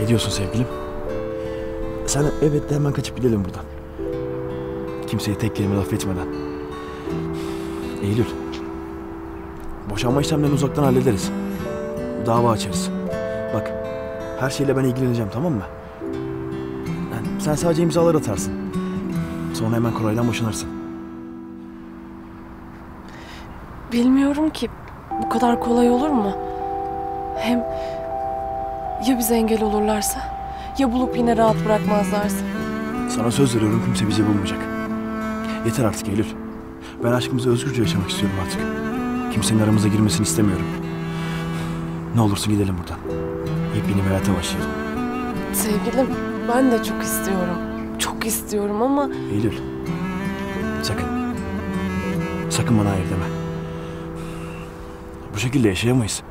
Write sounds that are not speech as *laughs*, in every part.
Ne diyorsun sevgilim? Sen evet de hemen kaçıp gidelim buradan. Kimseye tek kelime laf etmeden. Eylül. Boşanma işlemlerini uzaktan hallederiz. Dava açarız. Bak, her şeyle ben ilgileneceğim tamam mı? Yani sen sadece imzalar atarsın. Sonra hemen Koray'dan boşanırsın. Bilmiyorum ki bu kadar kolay olur mu? Hem ya bize engel olurlarsa? Ya bulup yine rahat bırakmazlarsa? Sana söz veriyorum kimse bizi bulmayacak. Yeter artık Eylül. Ben aşkımızı özgürce yaşamak istiyorum artık. Kimsenin aramıza girmesini istemiyorum. Ne olursun gidelim buradan. Yepyeni bir hayata başlayalım. Sevgilim ben de çok istiyorum. Çok istiyorum ama Eylül. Sakın. Sakın bana hayır deme. Bu şekilde yaşayamayız.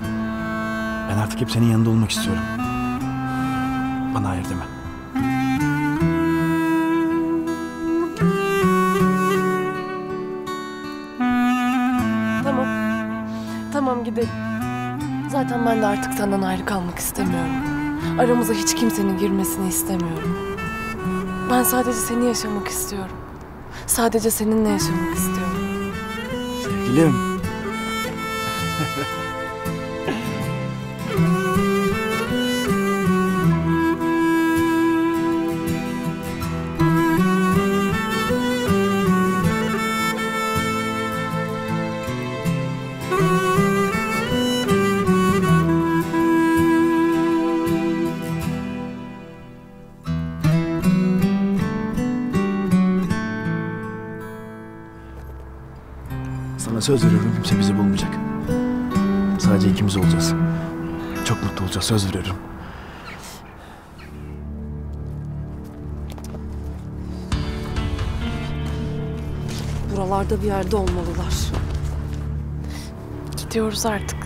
Ben artık hep senin yanında olmak istiyorum. Bana hayır deme. tamam. Tamam gidelim. Zaten ben de artık senden ayrı kalmak istemiyorum. Aramıza hiç kimsenin girmesini istemiyorum. Ben sadece seni yaşamak istiyorum. Sadece seninle yaşamak istiyorum. Sevgilim. Söz veriyorum kimse bizi bulmayacak. Sadece ikimiz olacağız. Çok mutlu olacağız söz veriyorum. Buralarda bir yerde olmalılar. Gidiyoruz artık.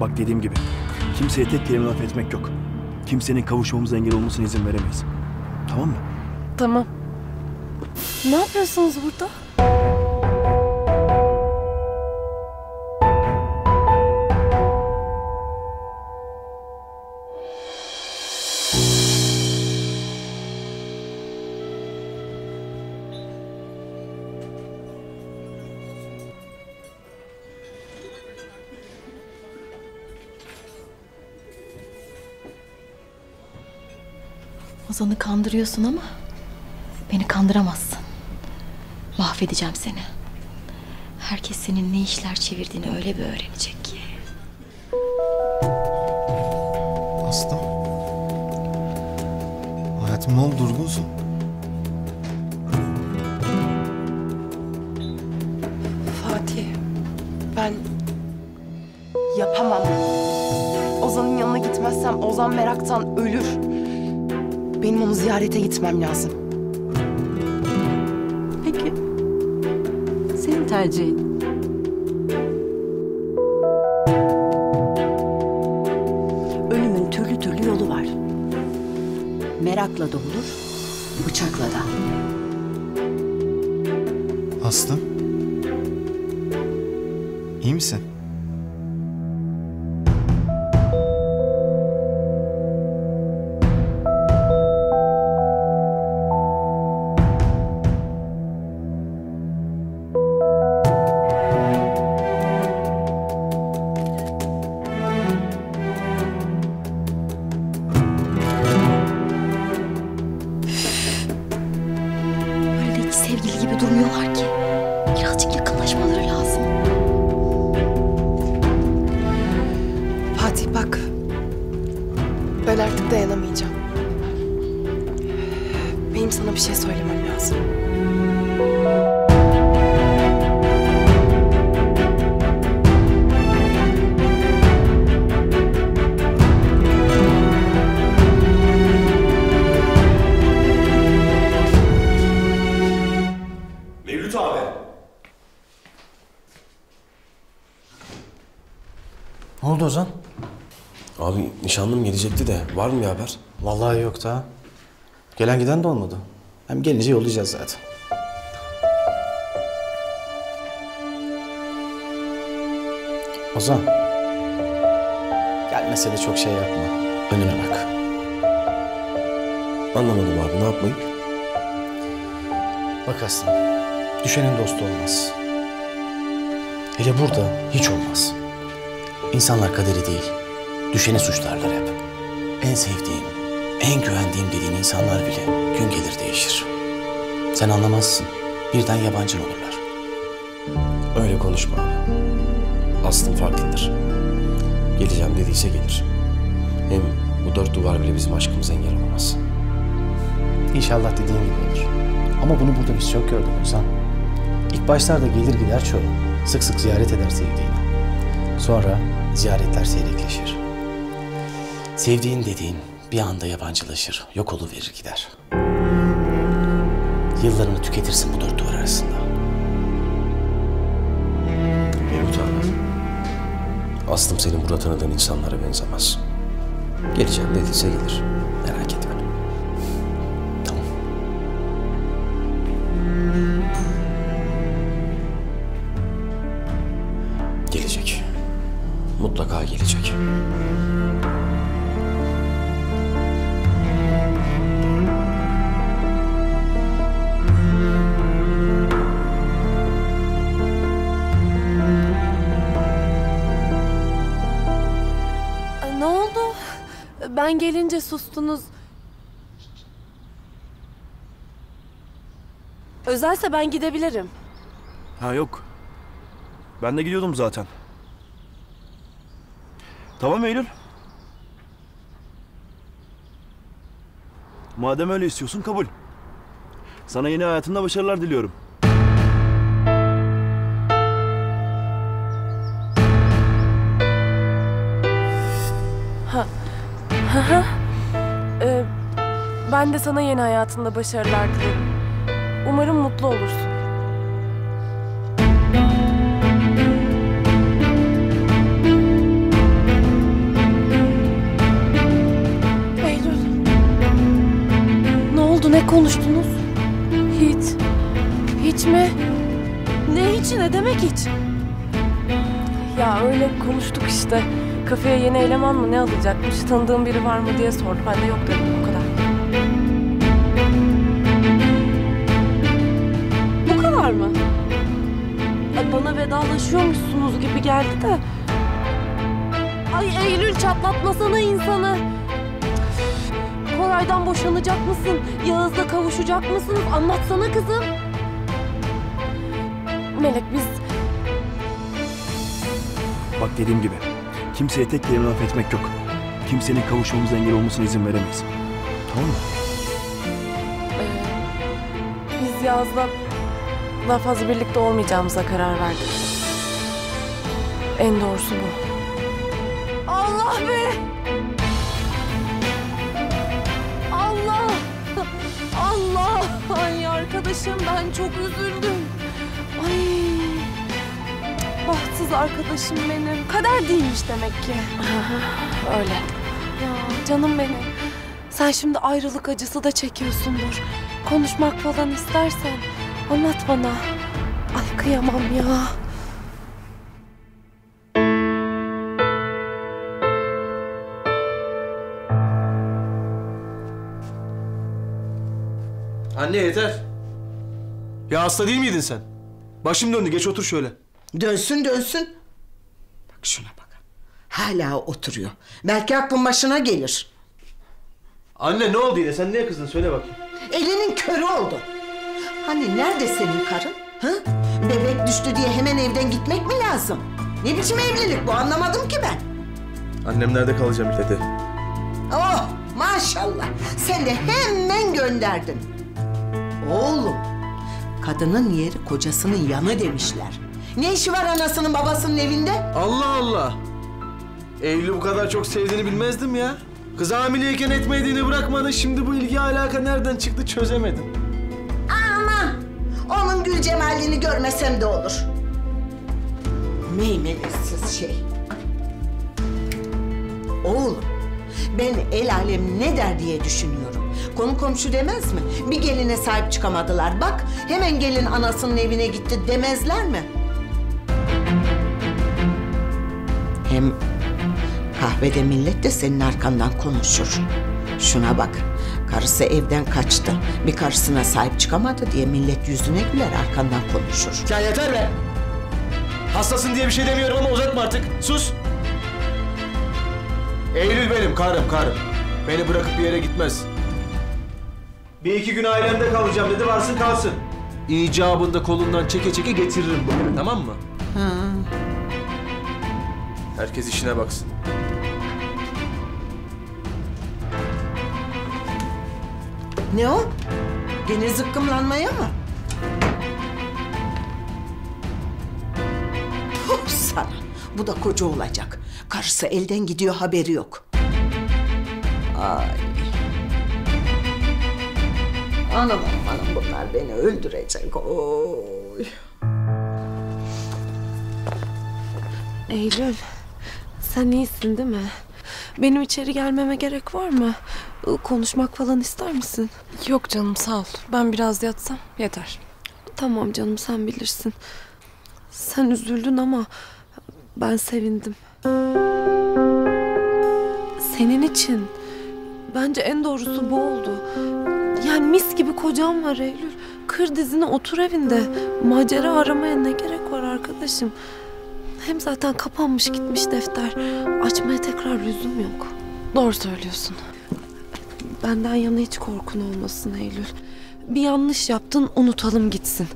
Bak dediğim gibi kimseye tek kelime laf etmek yok. Kimsenin kavuşmamıza engel olmasına izin veremeyiz. Tamam mı? Tamam. Ne yapıyorsunuz burada? Ozan'ı kandırıyorsun ama beni kandıramazsın. Mahvedeceğim seni. Herkes senin ne işler çevirdiğini öyle bir öğrenecek ki. Aslı. Hayatım ne oldu durgunsun? Fatih, ben yapamam. Ozan'ın yanına gitmezsem Ozan meraktan ölür. Ziyarete gitmem lazım. Peki. Senin tercihin. Ölümün türlü türlü yolu var. Merakla da olur, bıçakla da. Aslı. İyi misin? Var mı bir haber? Vallahi yok da. Gelen giden de olmadı. Hem gelince yollayacağız zaten. Ozan. Gelmese de çok şey yapma. Önüne bak. Anlamadım abi ne yapmayayım? Bak Aslım, düşenin dostu olmaz. Hele burada hiç olmaz. İnsanlar kaderi değil, düşeni suçlarlar hep. En sevdiğin, en güvendiğim dediğin insanlar bile gün gelir değişir. Sen anlamazsın, birden yabancın olurlar. Öyle konuşma abi. Aslım farklıdır. Geleceğim dediyse gelir. Hem bu dört duvar bile bizim aşkımıza engel olamaz. İnşallah dediğin gibi olur. Ama bunu burada biz çok gördük Ozan. İlk başlarda gelir gider çoğu. Sık sık ziyaret eder sevdiğini. Sonra ziyaretler seyrekleşir. Sevdiğin dediğin bir anda yabancılaşır, yok verir gider. Yıllarını tüketirsin bu dört duvar arasında. Mevlüt abi. Aslım senin burada tanıdığın insanlara benzemez. Geleceğim dediyse gelir. Sustunuz. Özelse ben gidebilirim. Ha yok. Ben de gidiyordum zaten. Tamam Eylül. Madem öyle istiyorsun kabul. Sana yeni hayatında başarılar diliyorum. Ee, ben de sana yeni hayatında başarılar dilerim. Umarım mutlu olursun. Eylül. Ne oldu? Ne konuştunuz? Hiç. Hiç mi? Ne hiç? Ne demek hiç? Ya öyle konuştuk işte. Kafeye yeni eleman mı ne alacakmış? Tanıdığım biri var mı diye sordu. Ben de yok dedim o kadar. Bu kadar mı? Ay bana vedalaşıyormuşsunuz gibi geldi de. Ay Eylül çatlatmasana insanı. Koray'dan boşanacak mısın? Yağız'la kavuşacak mısınız? Anlatsana kızım. Melek biz Bak dediğim gibi. Kimseye tek kelime laf etmek yok. Kimsenin kavuşmamıza engel olmasına izin veremeyiz. Tamam mı? Ee, biz Yaz'la daha fazla birlikte olmayacağımıza karar verdik. En doğrusu bu. Allah be! Allah! Allah! Ay arkadaşım ben çok üzüldüm. Ay! Bahtsız arkadaşım benim. Kader değilmiş demek ki. Öyle. Ya canım benim. Sen şimdi ayrılık acısı da çekiyorsundur. Konuşmak falan istersen anlat bana. Ay kıyamam ya. Anne yeter. Ya hasta değil miydin sen? Başım döndü geç otur şöyle. Dönsün dönsün. Bak şuna bak. Hala oturuyor. Belki aklın başına gelir. Anne ne oldu yine sen niye kızdın söyle bakayım. Elinin körü oldu. Hani nerede senin karın? Hı? Bebek düştü diye hemen evden gitmek mi lazım? Ne biçim evlilik bu anlamadım ki ben. Annem nerede kalacağım dedi. Oh maşallah. Sen de hemen gönderdin. Oğlum. Kadının yeri kocasının yanı demişler. Ne işi var anasının babasının evinde? Allah Allah. Eylül'ü bu kadar çok sevdiğini bilmezdim ya. Kız hamileyken etmediğini bırakmadı. Şimdi bu ilgi alaka nereden çıktı çözemedim. Aman! Onun gül cemalini görmesem de olur. Meymenetsiz şey. Oğlum, ben el alem ne der diye düşünüyorum. Konu komşu demez mi? Bir geline sahip çıkamadılar. Bak, hemen gelin anasının evine gitti demezler mi? Hem kahve Ve de millet de senin arkandan konuşur. Şuna bak. Karısı evden kaçtı. Bir karısına sahip çıkamadı diye millet yüzüne güler arkandan konuşur. Ya yeter be! Hastasın diye bir şey demiyorum ama uzatma artık. Sus! Eylül benim karım karım. Beni bırakıp bir yere gitmez. Bir iki gün ailemde kalacağım dedi varsın kalsın. İcabında kolundan çeke çeke getiririm buraya tamam mı? Herkes işine baksın. Ne o? Gene zıkkımlanmaya mı? Puh sana. Bu da koca olacak. Karısı elden gidiyor haberi yok. Ay. Anam anam bunlar beni öldürecek. Oy. Eylül, sen iyisin değil mi? Benim içeri gelmeme gerek var mı? Konuşmak falan ister misin? Yok canım sağ ol. Ben biraz yatsam yeter. Tamam canım sen bilirsin. Sen üzüldün ama ben sevindim. Senin için. Bence en doğrusu bu oldu. Yani mis gibi kocam var Eylül. Kır dizine otur evinde. Macera aramaya ne gerek var arkadaşım? Hem zaten kapanmış gitmiş defter. Açmaya tekrar lüzum yok. Doğru söylüyorsun. Benden yana hiç korkun olmasın Eylül. Bir yanlış yaptın unutalım gitsin.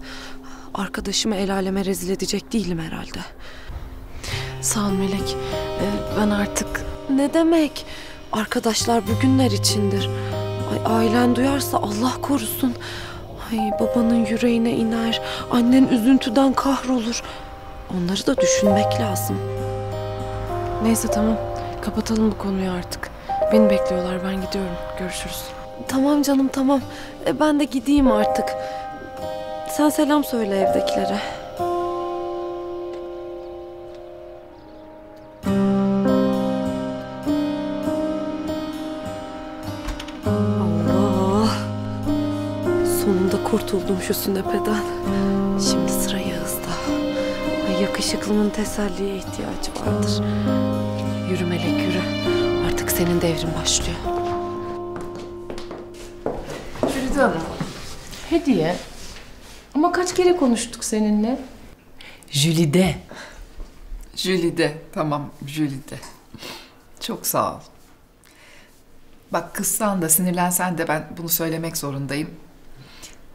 Arkadaşımı el aleme rezil edecek değilim herhalde. Sağ ol Melek. Ee, ben artık... Ne demek? Arkadaşlar bugünler içindir. Ay, ailen duyarsa Allah korusun. Ay babanın yüreğine iner. Annen üzüntüden kahrolur. Onları da düşünmek lazım. Neyse tamam. Kapatalım bu konuyu artık. Beni bekliyorlar. Ben gidiyorum. Görüşürüz. Tamam canım tamam. E, ben de gideyim artık. Sen selam söyle evdekilere. Allah. Sonunda kurtuldum şu sünepeden. Yakışıklının teselliye ihtiyacı vardır. Yürü Melek yürü. Artık senin devrin başlıyor. Jülide Hanım. Hediye. Ama kaç kere konuştuk seninle? Jülide. Jülide. Tamam Jülide. Çok sağ ol. Bak kızsan da sinirlensen de ben bunu söylemek zorundayım.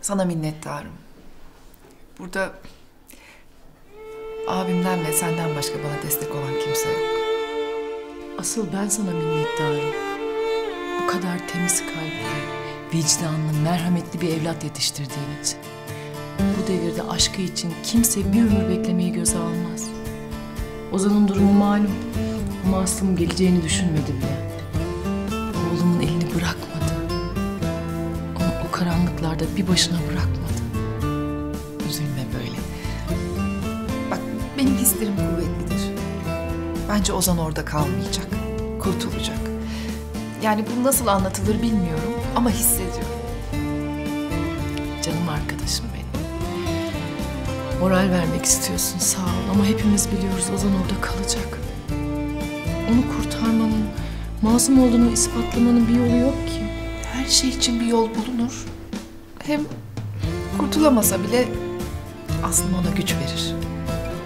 Sana minnettarım. Burada abimden ve senden başka bana destek olan kimse yok. Asıl ben sana minnettarım. Bu kadar temiz kalpli, vicdanlı, merhametli bir evlat yetiştirdiğin için. Bu devirde aşkı için kimse bir ömür beklemeyi göze almaz. Ozan'ın durumu malum. Ama Aslım geleceğini düşünmedi bile. Oğlumun elini bırakmadı. Onu o karanlıklarda bir başına bırakmadı. Benim hislerim kuvvetlidir. Bence Ozan orada kalmayacak. Kurtulacak. Yani bu nasıl anlatılır bilmiyorum ama hissediyorum. Canım arkadaşım benim. Moral vermek istiyorsun sağ ol ama hepimiz biliyoruz Ozan orada kalacak. Onu kurtarmanın, masum olduğunu ispatlamanın bir yolu yok ki. Her şey için bir yol bulunur. Hem kurtulamasa bile aslında ona güç verir.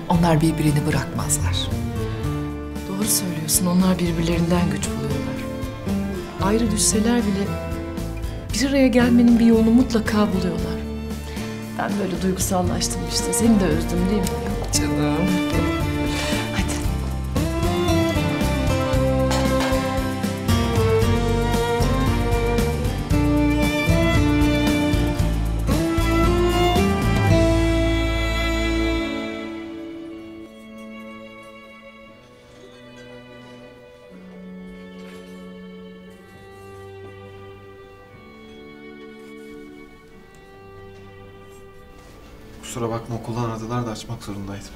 Onlar birbirini bırakmazlar. Doğru söylüyorsun onlar birbirlerinden güç buluyorlar. Ayrı düşseler bile bir araya gelmenin bir yolunu mutlaka buluyorlar. Ben böyle duygusallaştım işte. Seni de özledim değil mi? Canım. Açmak zorundaydım.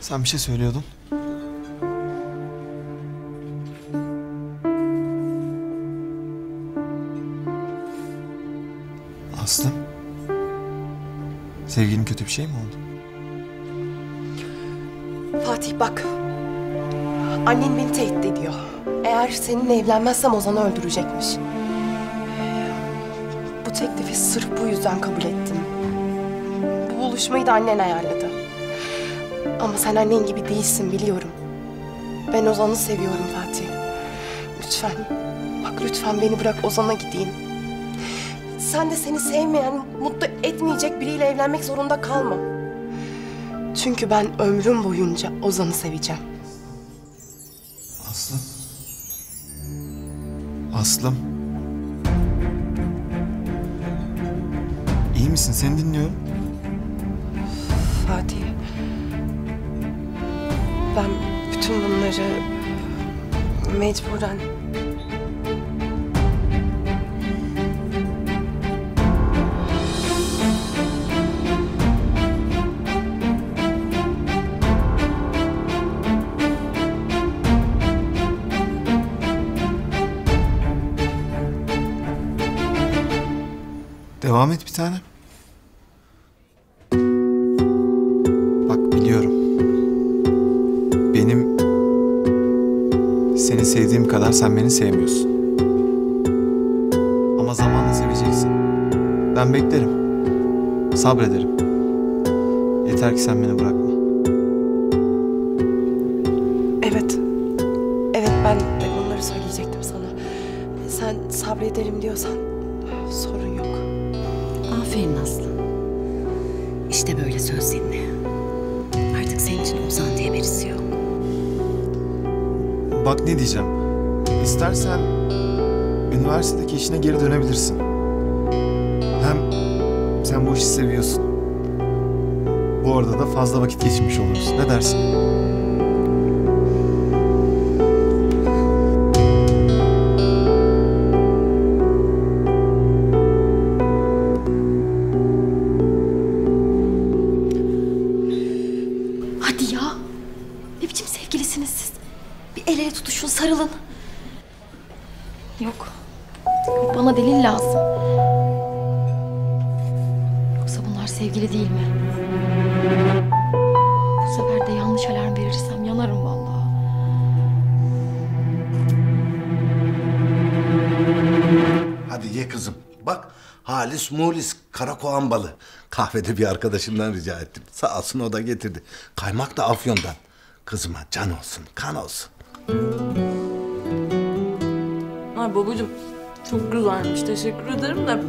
Sen bir şey söylüyordun. Aslı. Sevgilin kötü bir şey mi oldu? Fatih bak. Annen beni tehdit ediyor. Eğer seninle evlenmezsem Ozan'ı öldürecekmiş. Bu teklifi sırf bu yüzden kabul ettim. Bu buluşmayı da annen ayarladı. Ama sen annen gibi değilsin biliyorum. Ben Ozan'ı seviyorum Fatih. Lütfen, bak lütfen beni bırak Ozan'a gideyim. Sen de seni sevmeyen, mutlu etmeyecek biriyle evlenmek zorunda kalma. Çünkü ben ömrüm boyunca Ozan'ı seveceğim. Aslım. Aslım. İyi misin? Seni dinliyorum. Ben bütün bunları mecburen Devam et bir tane. Ki sen beni bırakma. Evet. Evet ben de bunları söyleyecektim sana. Sen sabrederim diyorsan sorun yok. Aferin Aslı. İşte böyle söz dinle. Artık senin için Ozan diye birisi yok. Bak ne diyeceğim. İstersen üniversitedeki işine geri dönebilirsin. Fazla vakit geçirmiş oluruz. Ne dersin? Karakoğan balı. Kahvede bir arkadaşımdan rica ettim. Sağ olsun o da getirdi. Kaymak da afyondan. Kızıma can olsun, kan olsun. Ay babacığım çok güzelmiş teşekkür ederim de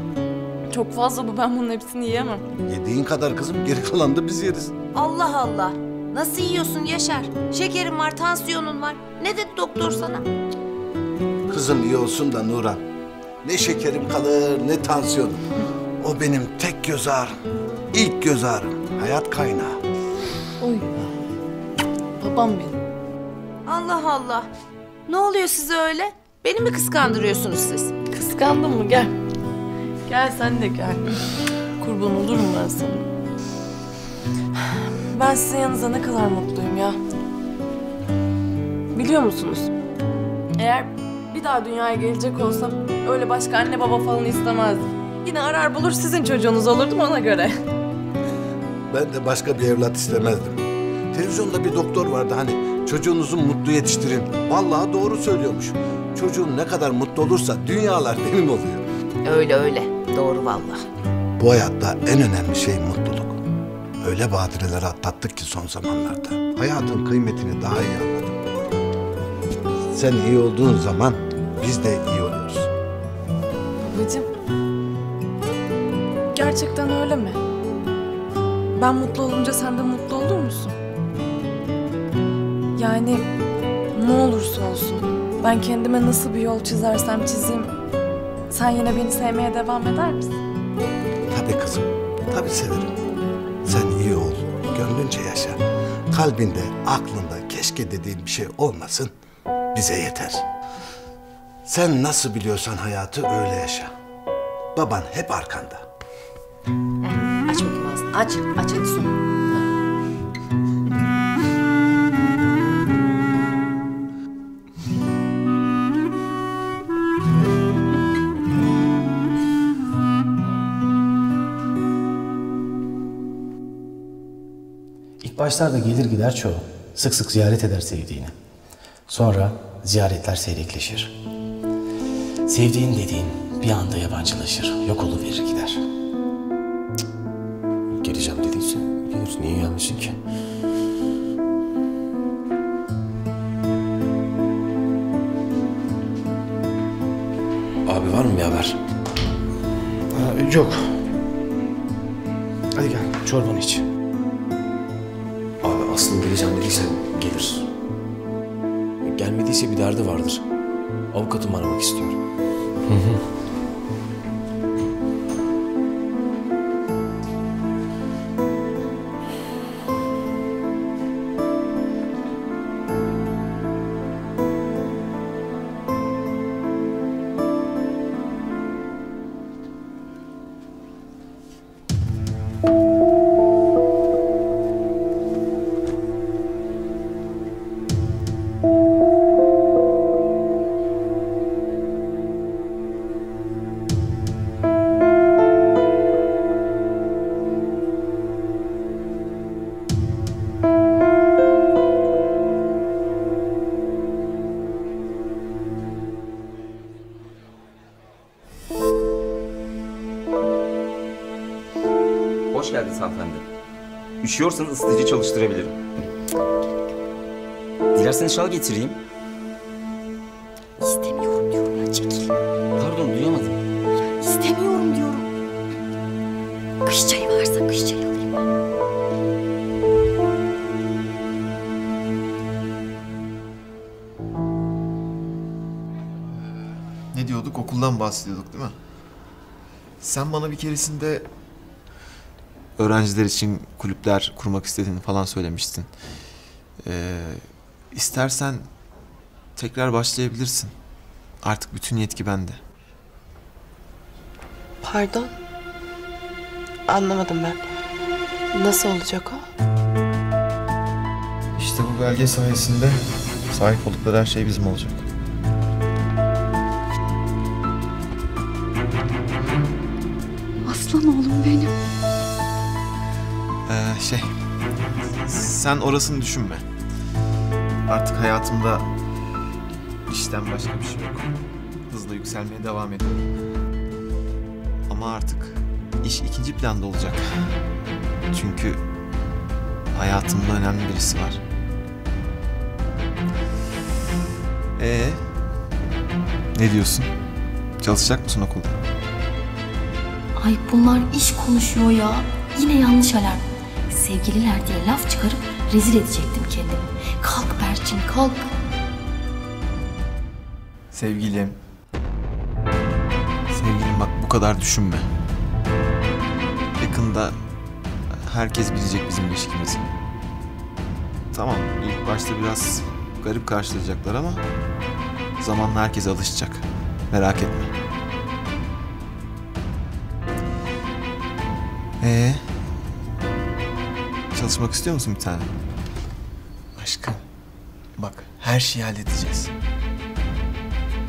çok fazla bu ben bunun hepsini yiyemem. Yediğin kadar kızım geri kalan da biz yeriz. Allah Allah. Nasıl yiyorsun Yaşar? Şekerin var, tansiyonun var. Ne dedi doktor sana? Kızım iyi olsun da Nuran. Ne şekerim kalır ne tansiyonum. O benim tek göz ağrım. İlk göz ağrım. Hayat kaynağı. Oy. Babam benim. Allah Allah. Ne oluyor size öyle? Beni mi kıskandırıyorsunuz siz? Kıskandın mı gel. Gel sen de gel. Kurban olurum ben sana. Ben sizin yanınızda ne kadar mutluyum ya. Biliyor musunuz? Eğer bir daha dünyaya gelecek olsam öyle başka anne baba falan istemezdim. Yine arar bulur sizin çocuğunuz olurdum ona göre. Ben de başka bir evlat istemezdim. Televizyonda bir doktor vardı hani çocuğunuzu mutlu yetiştirin. Vallahi doğru söylüyormuş. Çocuğun ne kadar mutlu olursa dünyalar benim oluyor. Öyle öyle. Doğru vallahi. Bu hayatta en önemli şey mutluluk. Öyle badireler atlattık ki son zamanlarda. Hayatın kıymetini daha iyi anladım. Sen iyi olduğun zaman biz de iyi oluyoruz. Babacığım. Gerçekten öyle mi? Ben mutlu olunca sen de mutlu olur musun? Yani ne olursa olsun ben kendime nasıl bir yol çizersem çizeyim sen yine beni sevmeye devam eder misin? Tabii kızım, tabii severim. Sen iyi ol, gönlünce yaşa. Kalbinde, aklında keşke dediğin bir şey olmasın, bize yeter. Sen nasıl biliyorsan hayatı öyle yaşa. Baban hep arkanda. Aç bakayım ağzını. Aç. Aç hadi su. İlk başlarda gelir gider çoğu. Sık sık ziyaret eder sevdiğini. Sonra ziyaretler seyrekleşir. Sevdiğin dediğin bir anda yabancılaşır, yok oluverir gider. Niye gelmesin ki? Abi var mı bir haber? Aa, yok. Hadi gel, çorbanı iç. Abi Aslı'nın geleceğim dediyse gelir. Gelmediyse bir derdi vardır. Avukatımı aramak istiyorum. Hı hı. Geldiniz hanımefendi. Üşüyorsanız ısıtıcı çalıştırabilirim. Dilerseniz şal getireyim. İstemiyorum diyorum ya çekil. Pardon duyamadım. İstemiyorum diyorum. Kış çayı varsa kış çayı alayım ben. Ne diyorduk? Okuldan bahsediyorduk değil mi? Sen bana bir keresinde öğrenciler için kulüpler kurmak istediğini falan söylemiştin. Ee, istersen tekrar başlayabilirsin. Artık bütün yetki bende. Pardon. Anlamadım ben. Nasıl olacak o? İşte bu belge sayesinde sahip oldukları her şey bizim olacak. Sen orasını düşünme. Artık hayatımda işten başka bir şey yok. Hızla yükselmeye devam ediyorum. Ama artık iş ikinci planda olacak. Çünkü hayatımda önemli birisi var. Ee, ne diyorsun? Çalışacak mısın okulda? Ay bunlar iş konuşuyor ya. Yine yanlış alarm. Sevgililer diye laf çıkarıp rezil edecektim kendimi. Kalk Berçin kalk. Sevgilim. Sevgilim bak bu kadar düşünme. Yakında herkes bilecek bizim ilişkimizi. Tamam ilk başta biraz garip karşılayacaklar ama zamanla herkes alışacak. Merak etme. Çalışmak istiyor musun bir tane? Aşkım, bak her şeyi halledeceğiz.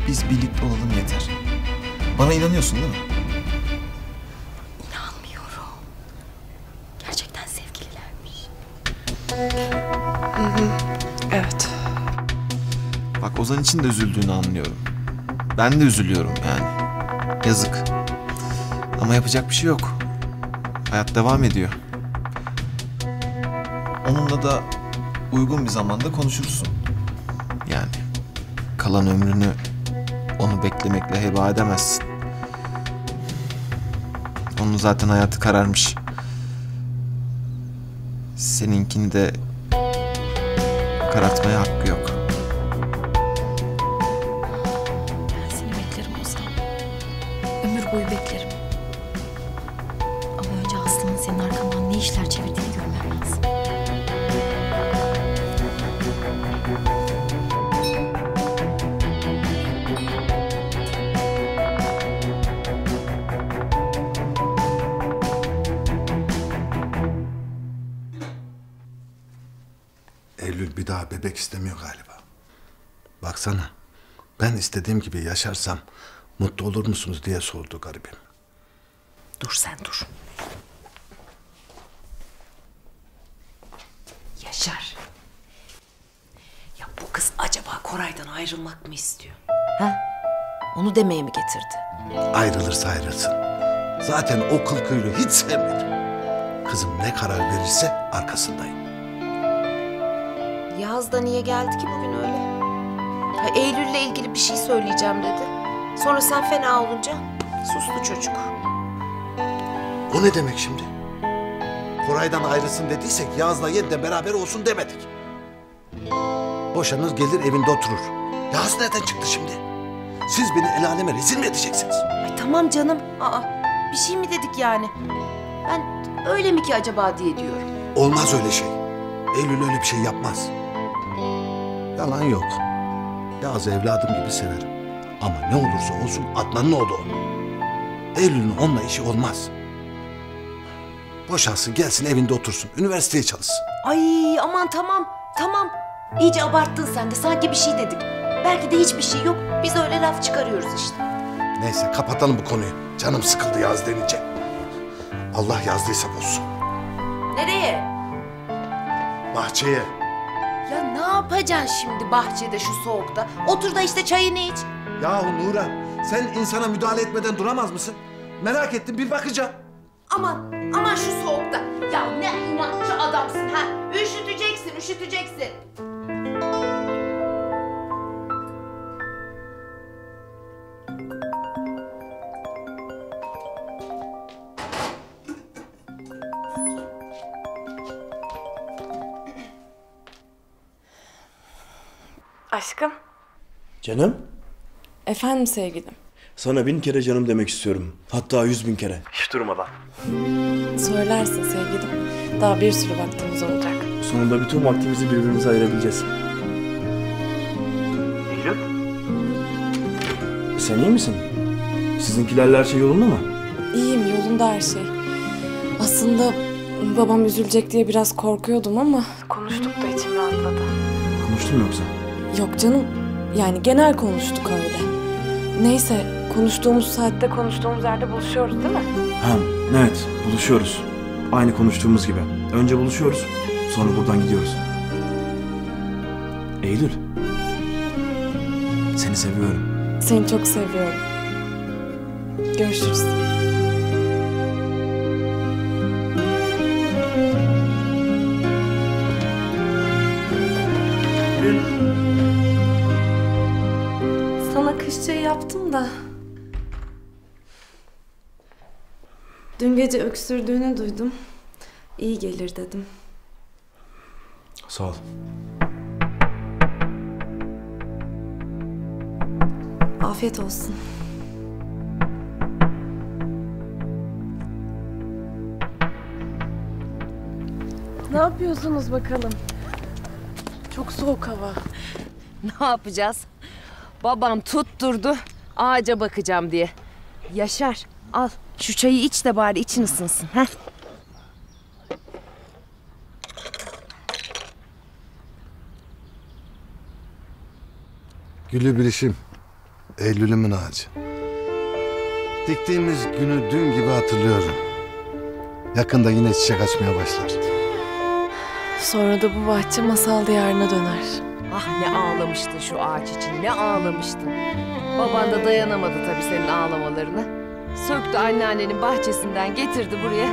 Biz birlikte olalım yeter. Bana inanıyorsun değil mi? İnanmıyorum. Gerçekten sevgililermiş. Hı hı. Evet. Bak Ozan için de üzüldüğünü anlıyorum. Ben de üzülüyorum yani. Yazık. Ama yapacak bir şey yok. Hayat devam ediyor. Onunla da uygun bir zamanda konuşursun. Yani kalan ömrünü onu beklemekle heba edemezsin. Onun zaten hayatı kararmış. Seninkini de karartmaya hakkı yok. İstediğim gibi yaşarsam mutlu olur musunuz diye sordu garibim. Dur sen dur. Yaşar. Ya bu kız acaba Koray'dan ayrılmak mı istiyor? Ha? Onu demeye mi getirdi? Ayrılırsa ayrılsın. Zaten o kıl kuyruğu hiç sevmedim. Kızım ne karar verirse arkasındayım. Yağız da niye geldi ki bugün öyle? Ha, Eylül'le ilgili bir şey söyleyeceğim dedi. Sonra sen fena olunca sustu çocuk. O ne demek şimdi? Koray'dan ayrılsın dediysek Yağız'la yeniden beraber olsun demedik. Boşanır gelir evinde oturur. Yağız nereden çıktı şimdi? Siz beni el aleme rezil mi edeceksiniz? Ay tamam canım. Aa, bir şey mi dedik yani? Ben öyle mi ki acaba diye diyorum. Olmaz öyle şey. Eylül öyle bir şey yapmaz. Yalan yok. Yağız'ı evladım gibi severim. Ama ne olursa olsun Adnan'ın oğlu o. Eylül'ün onunla işi olmaz. Boşansın gelsin evinde otursun. Üniversiteye çalışsın. Ay aman tamam tamam. İyice abarttın sen de sanki bir şey dedik. Belki de hiçbir şey yok. Biz öyle laf çıkarıyoruz işte. Neyse kapatalım bu konuyu. Canım sıkıldı Yağız denince. Allah yazdıysa bozsun. Nereye? Bahçeye. Ya ne yapacaksın şimdi bahçede şu soğukta? Otur da işte çayını iç. Yahu Nuran sen insana müdahale etmeden duramaz mısın? Merak ettim bir bakacağım. Aman aman şu soğukta. Ya ne inatçı adamsın ha. Üşüteceksin üşüteceksin. Aşkım. Canım, Efendim sevgilim. sana bin kere canım demek istiyorum. Hatta yüz bin kere. Hiç durmadan. Söylersin sevgilim. Daha bir sürü vaktimiz olacak. Sonunda bütün vaktimizi birbirimize ayırabileceğiz. Eylül? Sen iyi misin? Sizinkilerle her şey yolunda mı? İyiyim yolunda her şey. Aslında babam üzülecek diye biraz korkuyordum ama... Konuştuk da içim rahatladı. Konuştun mu yoksa? Yok canım. Yani genel konuştuk öyle. Neyse konuştuğumuz saatte konuştuğumuz yerde buluşuyoruz değil mi? Ha, evet buluşuyoruz. Aynı konuştuğumuz gibi. Önce buluşuyoruz, sonra buradan gidiyoruz. Eylül. Seni seviyorum. Seni çok seviyorum. Görüşürüz. Da. Dün gece öksürdüğünü duydum. İyi gelir dedim. Sağ ol. Afiyet olsun. Ne yapıyorsunuz bakalım? Çok soğuk hava. Ne yapacağız? Babam tutturdu ağaca bakacağım diye. Yaşar al şu çayı iç de bari için ısınsın. Heh. Gülü bilişim. Eylül'ümün ağacı. Diktiğimiz günü dün gibi hatırlıyorum. Yakında yine çiçek açmaya başlar. Sonra da bu bahçe masal diyarına döner. Ah ne ağlamıştın şu ağaç için ne ağlamıştın. Baban da dayanamadı tabii senin ağlamalarına. Söktü anneannenin bahçesinden getirdi buraya.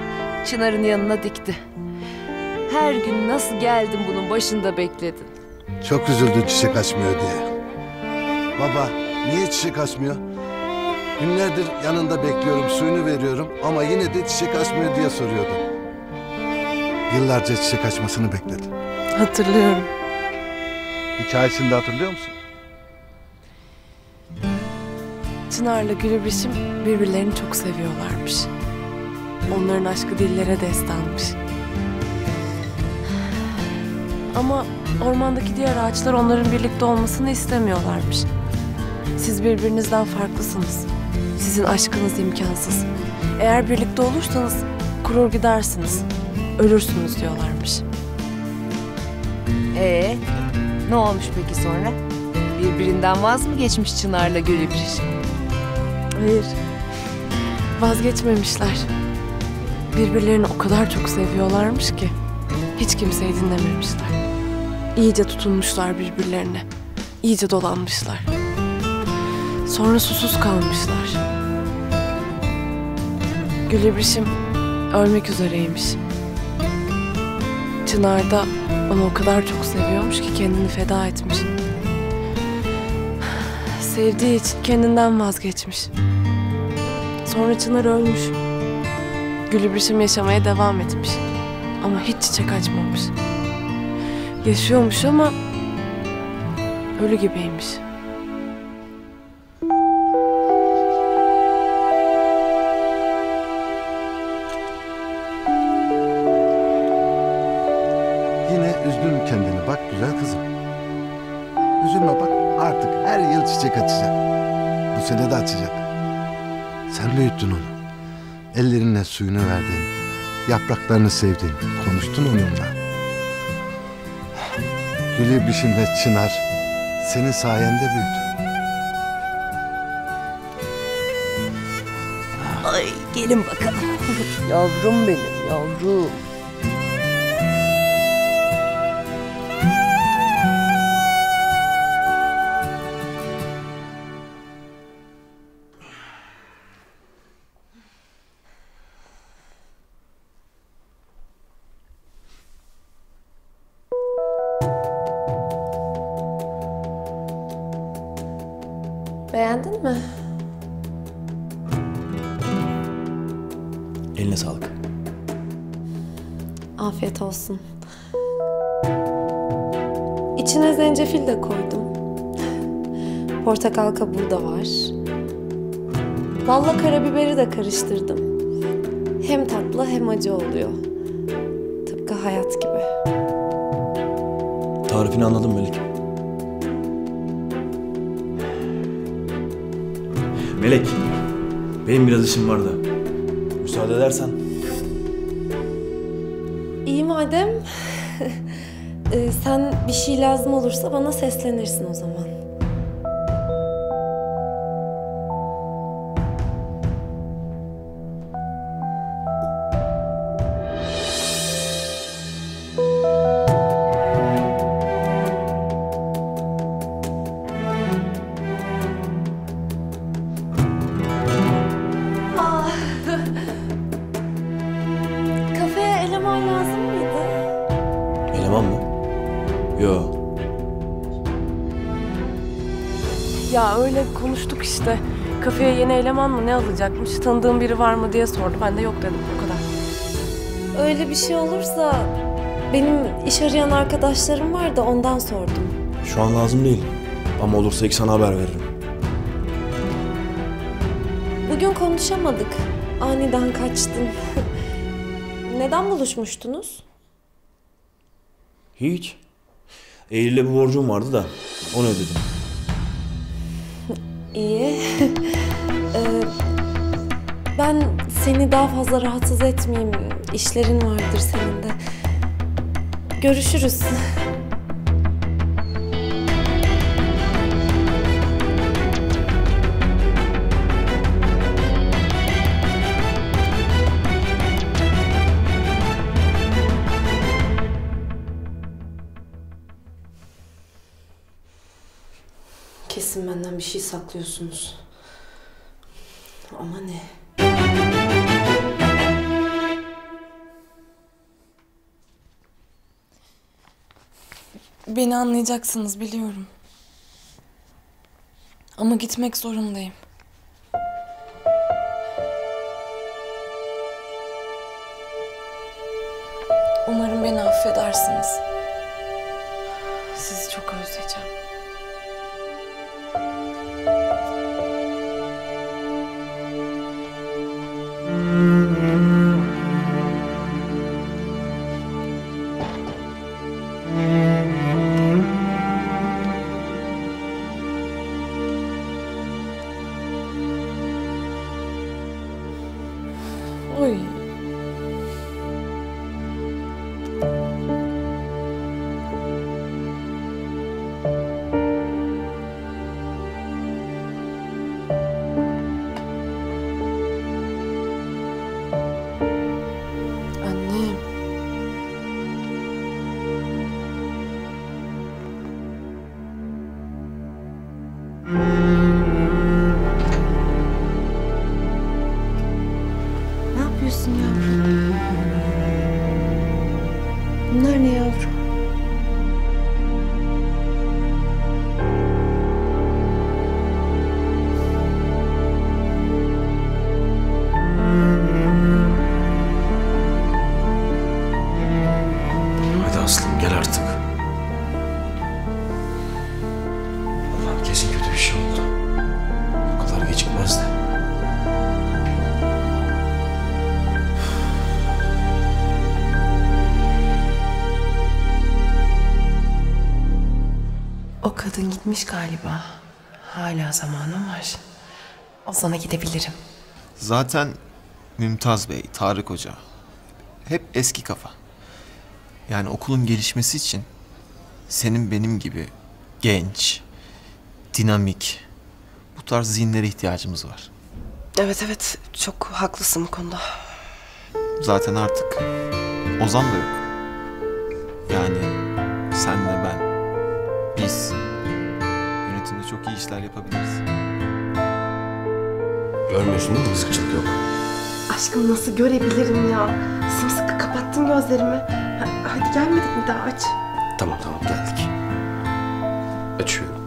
Çınar'ın yanına dikti. Her gün nasıl geldim bunun başında bekledin. Çok üzüldün çiçek açmıyor diye. Baba niye çiçek açmıyor? Günlerdir yanında bekliyorum, suyunu veriyorum ama yine de çiçek açmıyor diye soruyordun. Yıllarca çiçek açmasını bekledim. Hatırlıyorum. Hikayesini de hatırlıyor musun? Çınar'la Gülübişim birbirlerini çok seviyorlarmış. Onların aşkı dillere destanmış. Ama ormandaki diğer ağaçlar onların birlikte olmasını istemiyorlarmış. Siz birbirinizden farklısınız. Sizin aşkınız imkansız. Eğer birlikte olursanız kurur gidersiniz. Ölürsünüz diyorlarmış. Ee, ne olmuş peki sonra? Birbirinden vaz mı geçmiş Çınar'la Gülübüş? Hayır. Vazgeçmemişler. Birbirlerini o kadar çok seviyorlarmış ki hiç kimseyi dinlememişler. İyice tutunmuşlar birbirlerine. iyice dolanmışlar. Sonra susuz kalmışlar. Gülebrişim ölmek üzereymiş. Çınar da onu o kadar çok seviyormuş ki kendini feda etmiş. Sevdiği için kendinden vazgeçmiş. Sonra Çınar ölmüş. Gülebrişim yaşamaya devam etmiş. Ama hiç çiçek açmamış. Yaşıyormuş ama ölü gibiymiş. Yapraklarını sevdin. Konuştun onunla. Gülü biçimde çınar. Senin sayende büyüdü. Ay gelin bakalım. yavrum benim yavrum. Portakal kabuğu da var. Balla karabiberi de karıştırdım. Hem tatlı hem acı oluyor. Tıpkı hayat gibi. Tarifini anladım Melek. Melek, benim biraz işim vardı. Müsaade edersen. İyi madem. *laughs* Ee, sen bir şey lazım olursa bana seslenirsin o zaman. Kafeye yeni eleman mı ne alacakmış? Tanıdığım biri var mı diye sordu. Ben de yok dedim o kadar. Öyle bir şey olursa benim iş arayan arkadaşlarım var da ondan sordum. Şu an lazım değil. Ama olursa ilk sana haber veririm. Bugün konuşamadık. Aniden kaçtın. *laughs* Neden buluşmuştunuz? Hiç. Eylül'e bir borcum vardı da onu ödedim. Fazla rahatsız etmeyeyim. İşlerin vardır senin de. Görüşürüz. Kesin benden bir şey saklıyorsunuz. Beni anlayacaksınız biliyorum. Ama gitmek zorundayım. Umarım beni affedersiniz. Kadın gitmiş galiba. Hala zamanım var. Ozan'a gidebilirim. Zaten Mümtaz Bey, Tarık Hoca hep eski kafa. Yani okulun gelişmesi için senin benim gibi genç, dinamik, bu tarz zihinlere ihtiyacımız var. Evet evet çok haklısın bu konuda. Zaten artık Ozan da yok. Yani senle ben, biz çok iyi işler yapabiliriz. Görmüyorsun değil mi? Kızıkçılık yok. Aşkım nasıl görebilirim ya? Sımsıkı kapattın gözlerimi. Ha- hadi gelmedik mi daha aç. Tamam tamam geldik. Açıyorum.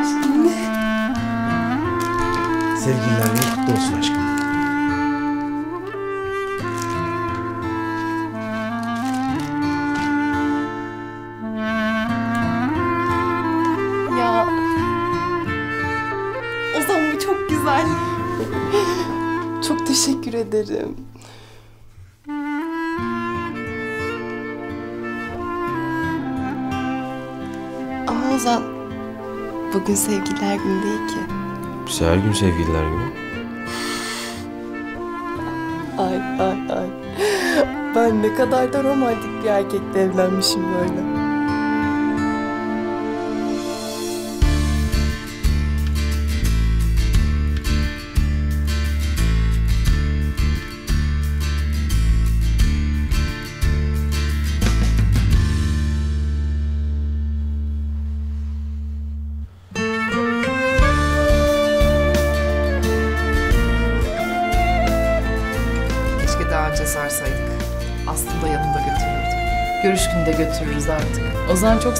Aşkım Sevgililer günü kutlu olsun aşkım. Ederim. Ama Ozan bugün sevgililer günü değil ki. Biz her gün sevgililer günü. Ay ay ay. Ben ne kadar da romantik bir erkekle evlenmişim böyle.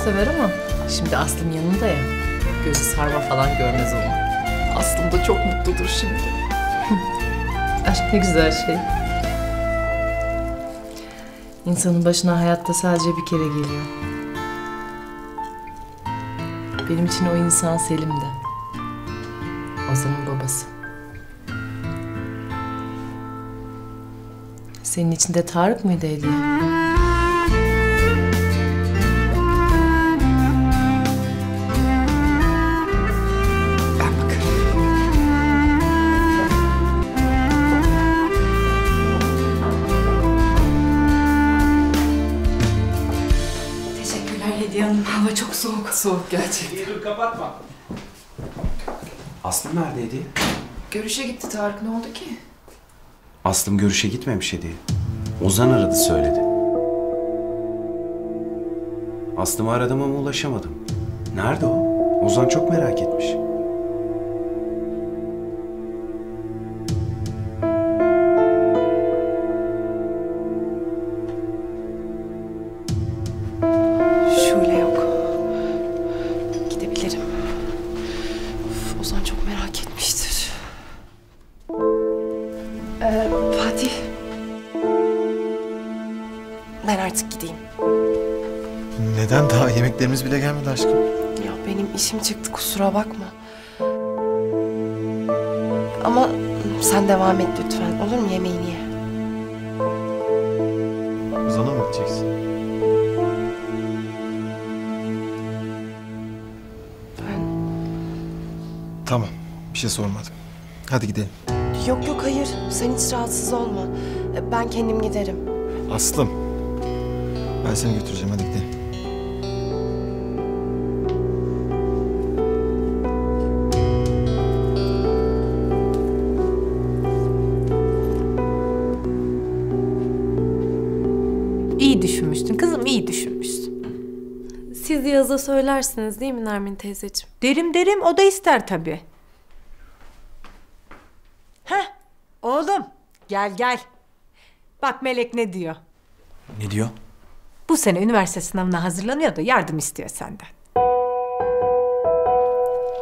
Sever ama şimdi Aslım yanında ya. Gözü sarma falan görmez onu. Aslım da çok mutludur şimdi. *laughs* Aşk ne güzel şey. İnsanın başına hayatta sadece bir kere geliyor. Benim için o insan Selim'di. Ozan'ın babası. Senin için de Tarık mıydı hediye? Kapatma. Aslım neredeydi? Görüşe gitti Tarık ne oldu ki? Aslım görüşe gitmemiş hediye. Ozan aradı söyledi. Aslım'ı aradım ama ulaşamadım. Nerede o? Ozan çok merak etmiş. Şule yemeklerimiz bile gelmedi aşkım? Ya benim işim çıktı kusura bakma. Ama sen devam et lütfen. Olur mu yemeğini ye? Ozan'a mı gideceksin? Tamam. Bir şey sormadım. Hadi gidelim. Yok yok hayır. Sen hiç rahatsız olma. Ben kendim giderim. Aslım. Ben seni götüreceğim. Hadi gidelim. Yaz'a söylersiniz değil mi Nermin teyzeciğim? Derim derim o da ister tabii. Heh oğlum gel gel. Bak Melek ne diyor? Ne diyor? Bu sene üniversite sınavına hazırlanıyor da yardım istiyor senden.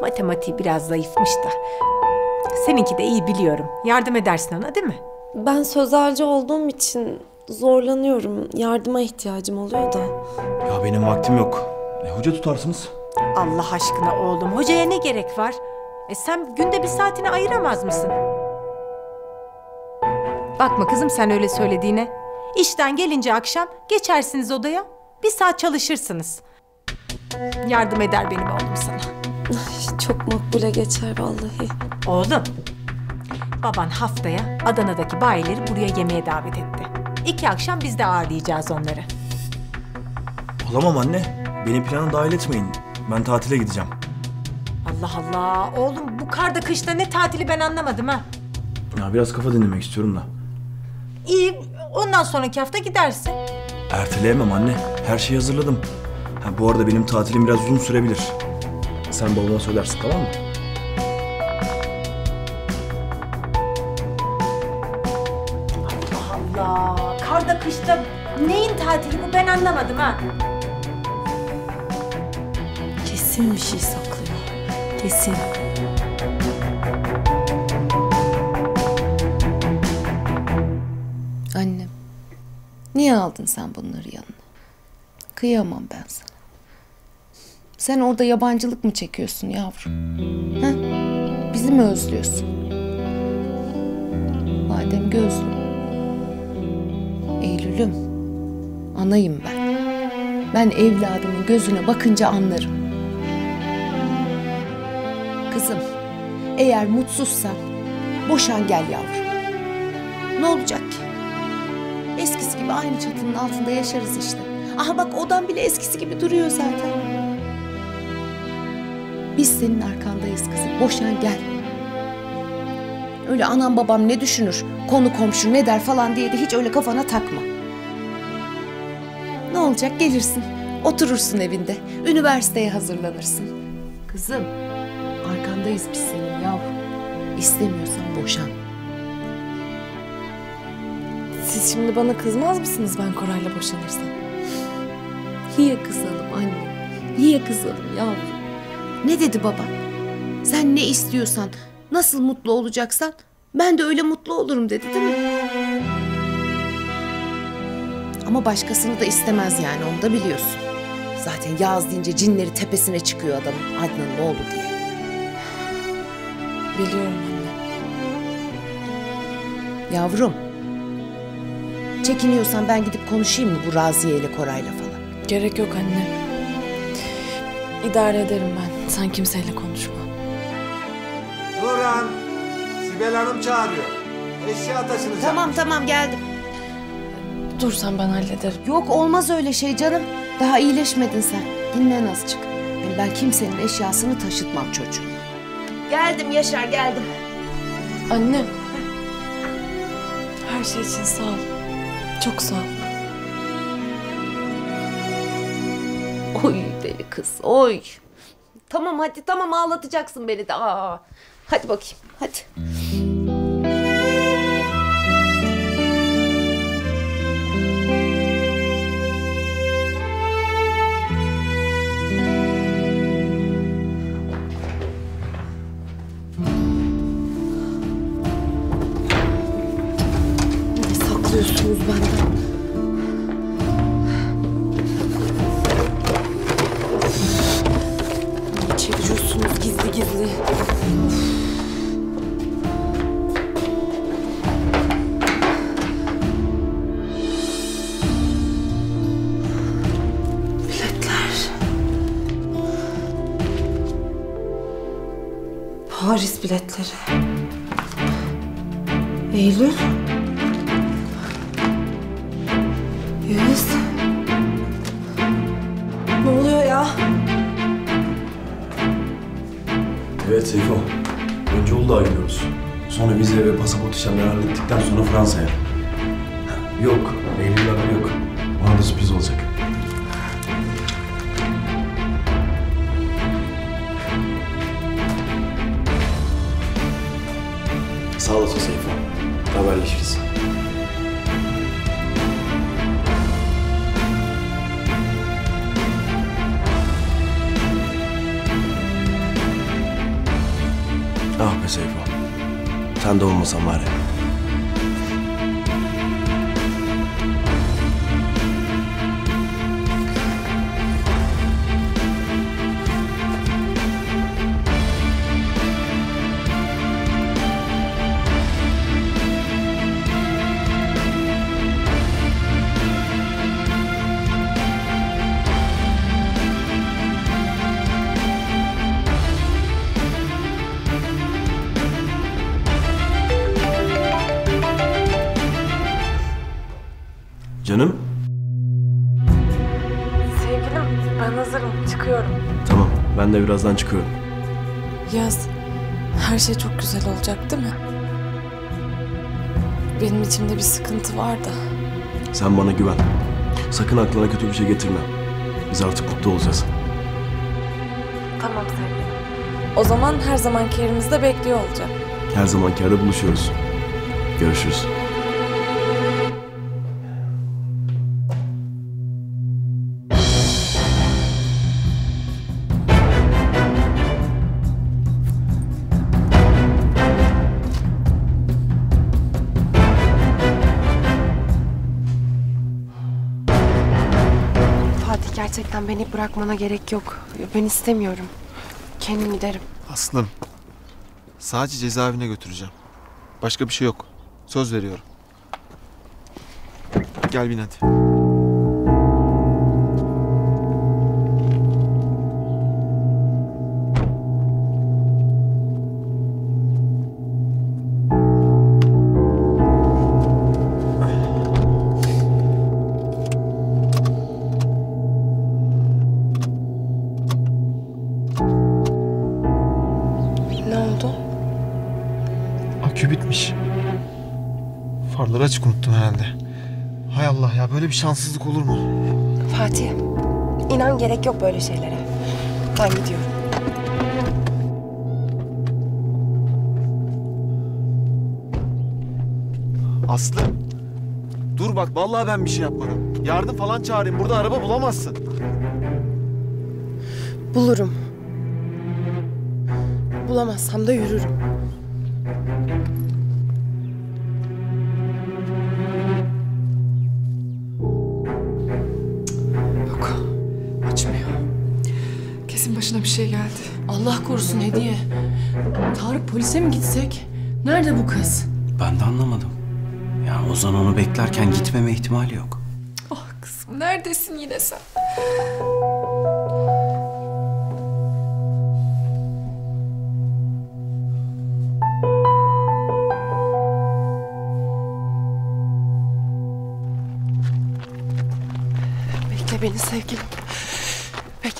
Matematiği biraz zayıfmış da. Seninki de iyi biliyorum. Yardım edersin ona değil mi? Ben sözelci olduğum için zorlanıyorum. Yardıma ihtiyacım oluyor da. Ya benim vaktim yok. E, hoca tutarsınız. Allah aşkına oğlum hocaya ne gerek var? E sen günde bir saatini ayıramaz mısın? Bakma kızım sen öyle söylediğine. İşten gelince akşam geçersiniz odaya. Bir saat çalışırsınız. Yardım eder benim oğlum sana. Ay, çok makbule geçer vallahi. Oğlum, baban haftaya Adana'daki bayileri buraya yemeğe davet etti. İki akşam biz de ağırlayacağız onları. Olamam anne. Benim plana dahil etmeyin. Ben tatile gideceğim. Allah Allah, oğlum bu karda kışta ne tatili ben anlamadım ha. Ya biraz kafa dinlemek istiyorum da. İyi, ondan sonraki hafta gidersin. Erteleyemem anne. Her şeyi hazırladım. Ha, bu arada benim tatilim biraz uzun sürebilir. Sen babama söylersin tamam mı? Allah, karda kışta neyin tatili bu ben anlamadım ha. Kesin bir şey saklıyor. Kesin. Annem. Niye aldın sen bunları yanına? Kıyamam ben sana. Sen orada yabancılık mı çekiyorsun yavrum? Ha? Bizi mi özlüyorsun? Madem gözlüm. Eylül'üm. Anayım ben. Ben evladımın gözüne bakınca anlarım. Kızım, eğer mutsuzsan boşan gel yavrum. Ne olacak ki? Eskisi gibi aynı çatının altında yaşarız işte. Aha bak odan bile eskisi gibi duruyor zaten. Biz senin arkandayız kızım. Boşan gel. Öyle anam babam ne düşünür, konu komşu ne der falan diye de hiç öyle kafana takma. Ne olacak gelirsin, oturursun evinde, üniversiteye hazırlanırsın. Kızım, arkandayız biz senin yavrum. İstemiyorsan boşan. Siz şimdi bana kızmaz mısınız ben Koray'la boşanırsam? Niye kızalım anne? Niye kızalım yavrum? Ne dedi baba? Sen ne istiyorsan, nasıl mutlu olacaksan ben de öyle mutlu olurum dedi değil mi? Ama başkasını da istemez yani onu da biliyorsun. Zaten Yağız deyince cinleri tepesine çıkıyor adamın Adnan'ın oğlu diye. Biliyorum anne. Yavrum. Çekiniyorsan ben gidip konuşayım mı bu Raziye ile Koray'la falan? Gerek yok anne. İdare ederim ben. Sen kimseyle konuşma. Nurhan, Sibel Hanım çağırıyor. Eşya taşınacak. Tamam tamam geldim. Dur sen ben hallederim. Yok olmaz öyle şey canım. Daha iyileşmedin sen. Dinlen azıcık. Yani ben kimsenin eşyasını taşıtmam çocuğum. Geldim Yaşar geldim. Anne. Her şey için sağ ol. Çok sağ ol. Oy deli kız oy. Tamam hadi tamam ağlatacaksın beni de. Aa. Hadi bakayım hadi. Biletleri. Eylül. Yeliz. Ne oluyor ya? Evet Seyfo. Önce Uludağ'a gidiyoruz. Sonra vize ve pasaport işlemlerini hallettikten sonra Fransa'ya. Yok, birazdan çıkıyorum. Yaz her şey çok güzel olacak değil mi? Benim içimde bir sıkıntı var da. Sen bana güven. Sakın aklına kötü bir şey getirme. Biz artık mutlu olacağız. Tamam sevgilim. O zaman her zamanki yerimizde bekliyor olacak. Her zamanki yerde buluşuyoruz. Görüşürüz. Gerçekten beni bırakmana gerek yok. Ben istemiyorum. Kendim giderim. Aslım. Sadece cezaevine götüreceğim. Başka bir şey yok. Söz veriyorum. Gel bin hadi. Açık unuttum herhalde. Hay Allah ya böyle bir şanssızlık olur mu? Fatih, inan gerek yok böyle şeylere. Ben gidiyorum. Aslı. Dur bak vallahi ben bir şey yapmadım. Yardım falan çağırayım. Burada araba bulamazsın. Bulurum. Bulamazsam da yürürüm. Şey geldi. Allah korusun Hediye. Tarık polise mi gitsek? Nerede bu kız? Ben de anlamadım. Yani Ozan onu beklerken gitmeme ihtimali yok. Ah kızım neredesin yine sen? Bekle beni sevgilim.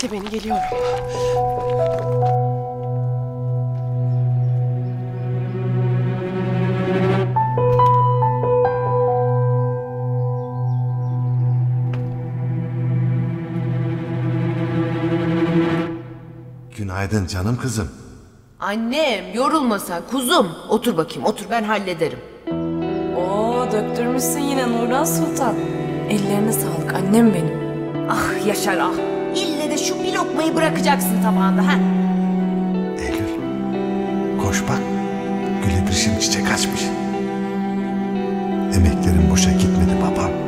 Bekle beni geliyorum. Günaydın canım kızım. Annem yorulma sen kuzum. Otur bakayım otur ben hallederim. Oo döktürmüşsün yine Nurhan Sultan. Ellerine sağlık annem benim. Ah Yaşar ah. Lokmayı bırakacaksın tabağında ha. Eylül. Koş bak. Güle bir çiçek açmış. Emeklerin boşa gitmedi babam.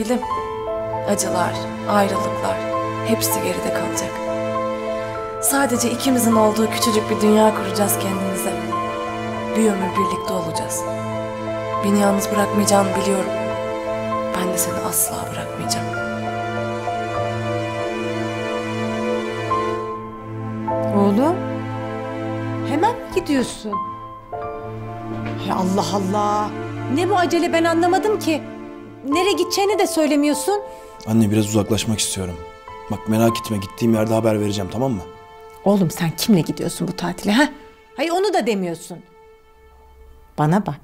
Sevgilim. Acılar, ayrılıklar hepsi geride kalacak. Sadece ikimizin olduğu küçücük bir dünya kuracağız kendimize. Bir ömür birlikte olacağız. Beni yalnız bırakmayacağını biliyorum. Ben de seni asla bırakmayacağım. Oğlum. Hemen mi gidiyorsun? Ya Allah Allah. Ne bu acele ben anlamadım ki. Nereye gideceğini de söylemiyorsun. Anne biraz uzaklaşmak istiyorum. Bak merak etme gittiğim yerde haber vereceğim tamam mı? Oğlum sen kimle gidiyorsun bu tatile ha? Hayır onu da demiyorsun. Bana bak.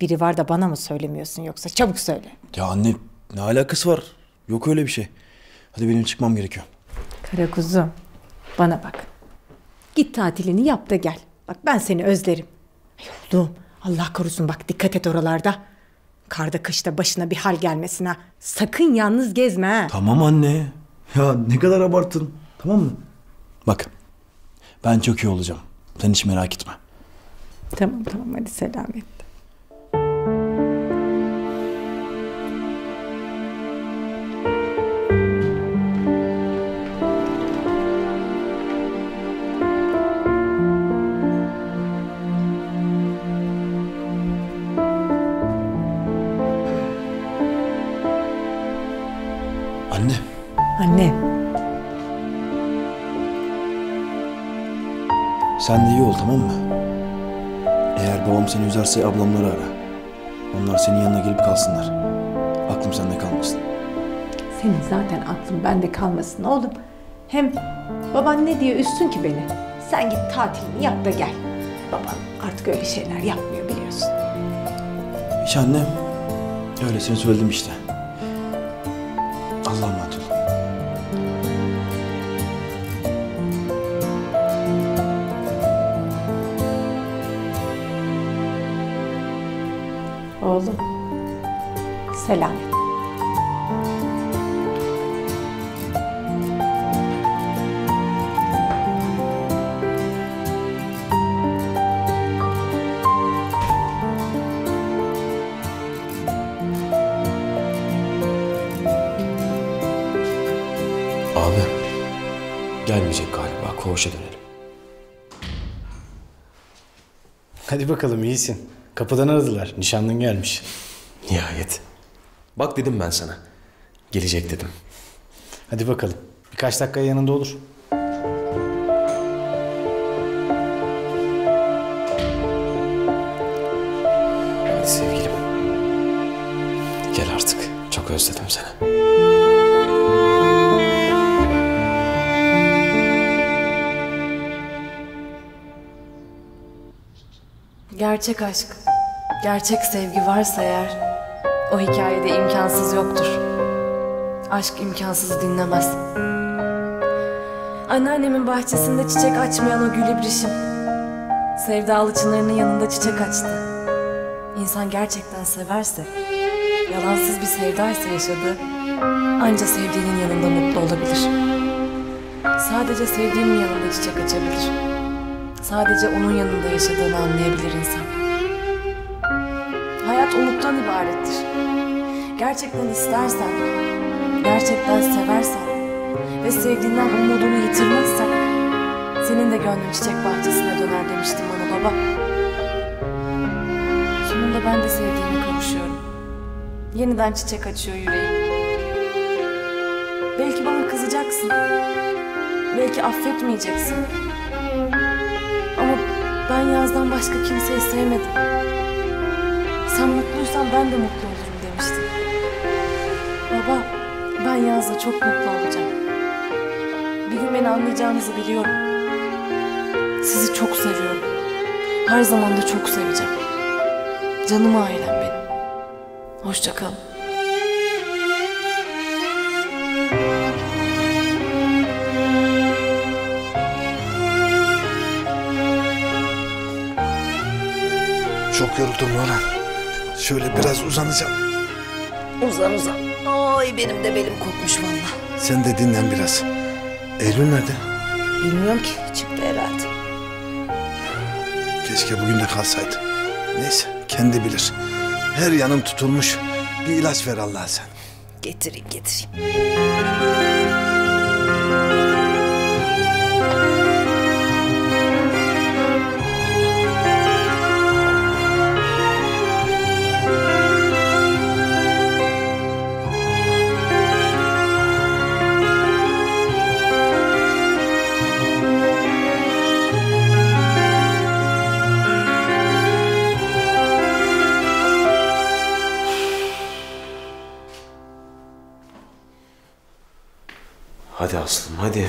Biri var da bana mı söylemiyorsun yoksa çabuk söyle. Ya anne ne alakası var? Yok öyle bir şey. Hadi benim çıkmam gerekiyor. Kara kuzum bana bak. Git tatilini yap da gel. Bak ben seni özlerim. Ay oğlum Allah korusun bak dikkat et oralarda. Karda kışta başına bir hal gelmesin ha. Sakın yalnız gezme ha. Tamam anne. Ya ne kadar abarttın. Tamam mı? Bak ben çok iyi olacağım. Sen hiç merak etme. Tamam tamam hadi selamet. Sen de iyi ol tamam mı? Eğer babam seni üzerse ablamları ara. Onlar senin yanına gelip kalsınlar. Aklım sende kalmasın. senin zaten aklın bende kalmasın oğlum. Hem baban ne diye üstün ki beni. Sen git tatilini yap da gel. Baban artık öyle şeyler yapmıyor biliyorsun. Hiç annem. Öylesini söyledim işte. Hadi bakalım iyisin. Kapıdan aradılar. Nişanlın gelmiş. Nihayet. Bak dedim ben sana. Gelecek dedim. Hadi bakalım. Birkaç dakika yanında olur. Hadi sevgilim. Gel artık. Çok özledim seni. Gerçek aşk, gerçek sevgi varsa eğer o hikayede imkansız yoktur. Aşk imkansızı dinlemez. Anneannemin bahçesinde çiçek açmayan o gül. Sevdalı çınarının yanında çiçek açtı. İnsan gerçekten severse, yalansız bir sevdaysa yaşadığı, anca sevdiğinin yanında mutlu olabilir. Sadece sevdiğinin yanında çiçek açabilir. Sadece onun yanında yaşadığını anlayabilir insan. Hayat umuttan ibarettir. Gerçekten istersen, gerçekten seversen ve sevdiğinden umudunu yitirmezsen senin de gönlün çiçek bahçesine döner demiştim bana baba. Sonunda ben de sevdiğime kavuşuyorum. Yeniden çiçek açıyor yüreğim. Belki bana kızacaksın. Belki affetmeyeceksin. Ben Yaz'dan başka kimseyi sevmedim. Sen mutluysan ben de mutlu olurum demiştin. Baba, ben Yaz'la çok mutlu olacağım. Bir gün beni anlayacağınızı biliyorum. Sizi çok seviyorum. Her zaman da çok seveceğim. Canım ailem benim. Hoşça Çok yoruldum Nurhan. Şöyle biraz uzanacağım. Uzan uzan. Ay benim de belim kopmuş valla. Sen de dinlen biraz. Eylül nerede? Bilmiyorum ki çıktı herhalde. Keşke bugün de kalsaydı. Neyse kendi bilir. Her yanım tutulmuş. bir ilaç ver Allah sen. Getireyim getireyim. Hadi Aslım hadi.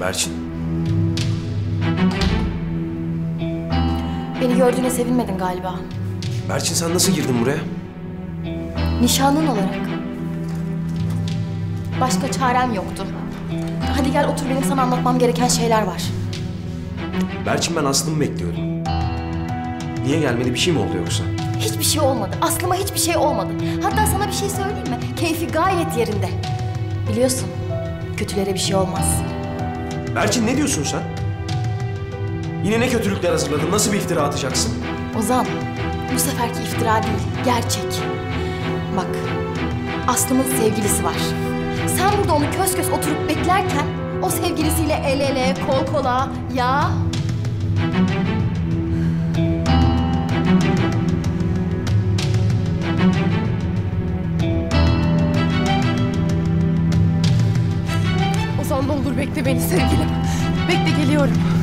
Berçin. Beni gördüğüne sevinmedin galiba. Berçin sen nasıl girdin buraya? Nişanlın olarak. Başka çarem yoktu. Hadi gel otur benim sana anlatmam gereken şeyler var. Berçin ben Aslı'mı bekliyordum. Niye gelmedi bir şey mi oldu yoksa? Hiçbir şey olmadı. Aslıma hiçbir şey olmadı. Hatta sana bir şey söyleyeyim mi? Keyfi gayet yerinde. Biliyorsun, kötülere bir şey olmaz. Berçin ne diyorsun sen? Yine ne kötülükler hazırladın? Nasıl bir iftira atacaksın? Ozan, bu seferki iftira değil, gerçek. Bak, Aslı'mın sevgilisi var. Sen burada onu kös kös oturup beklerken o sevgilisiyle el ele, kol kola, ya... Ozan ne olur bekle beni sevgilim. Bekle geliyorum.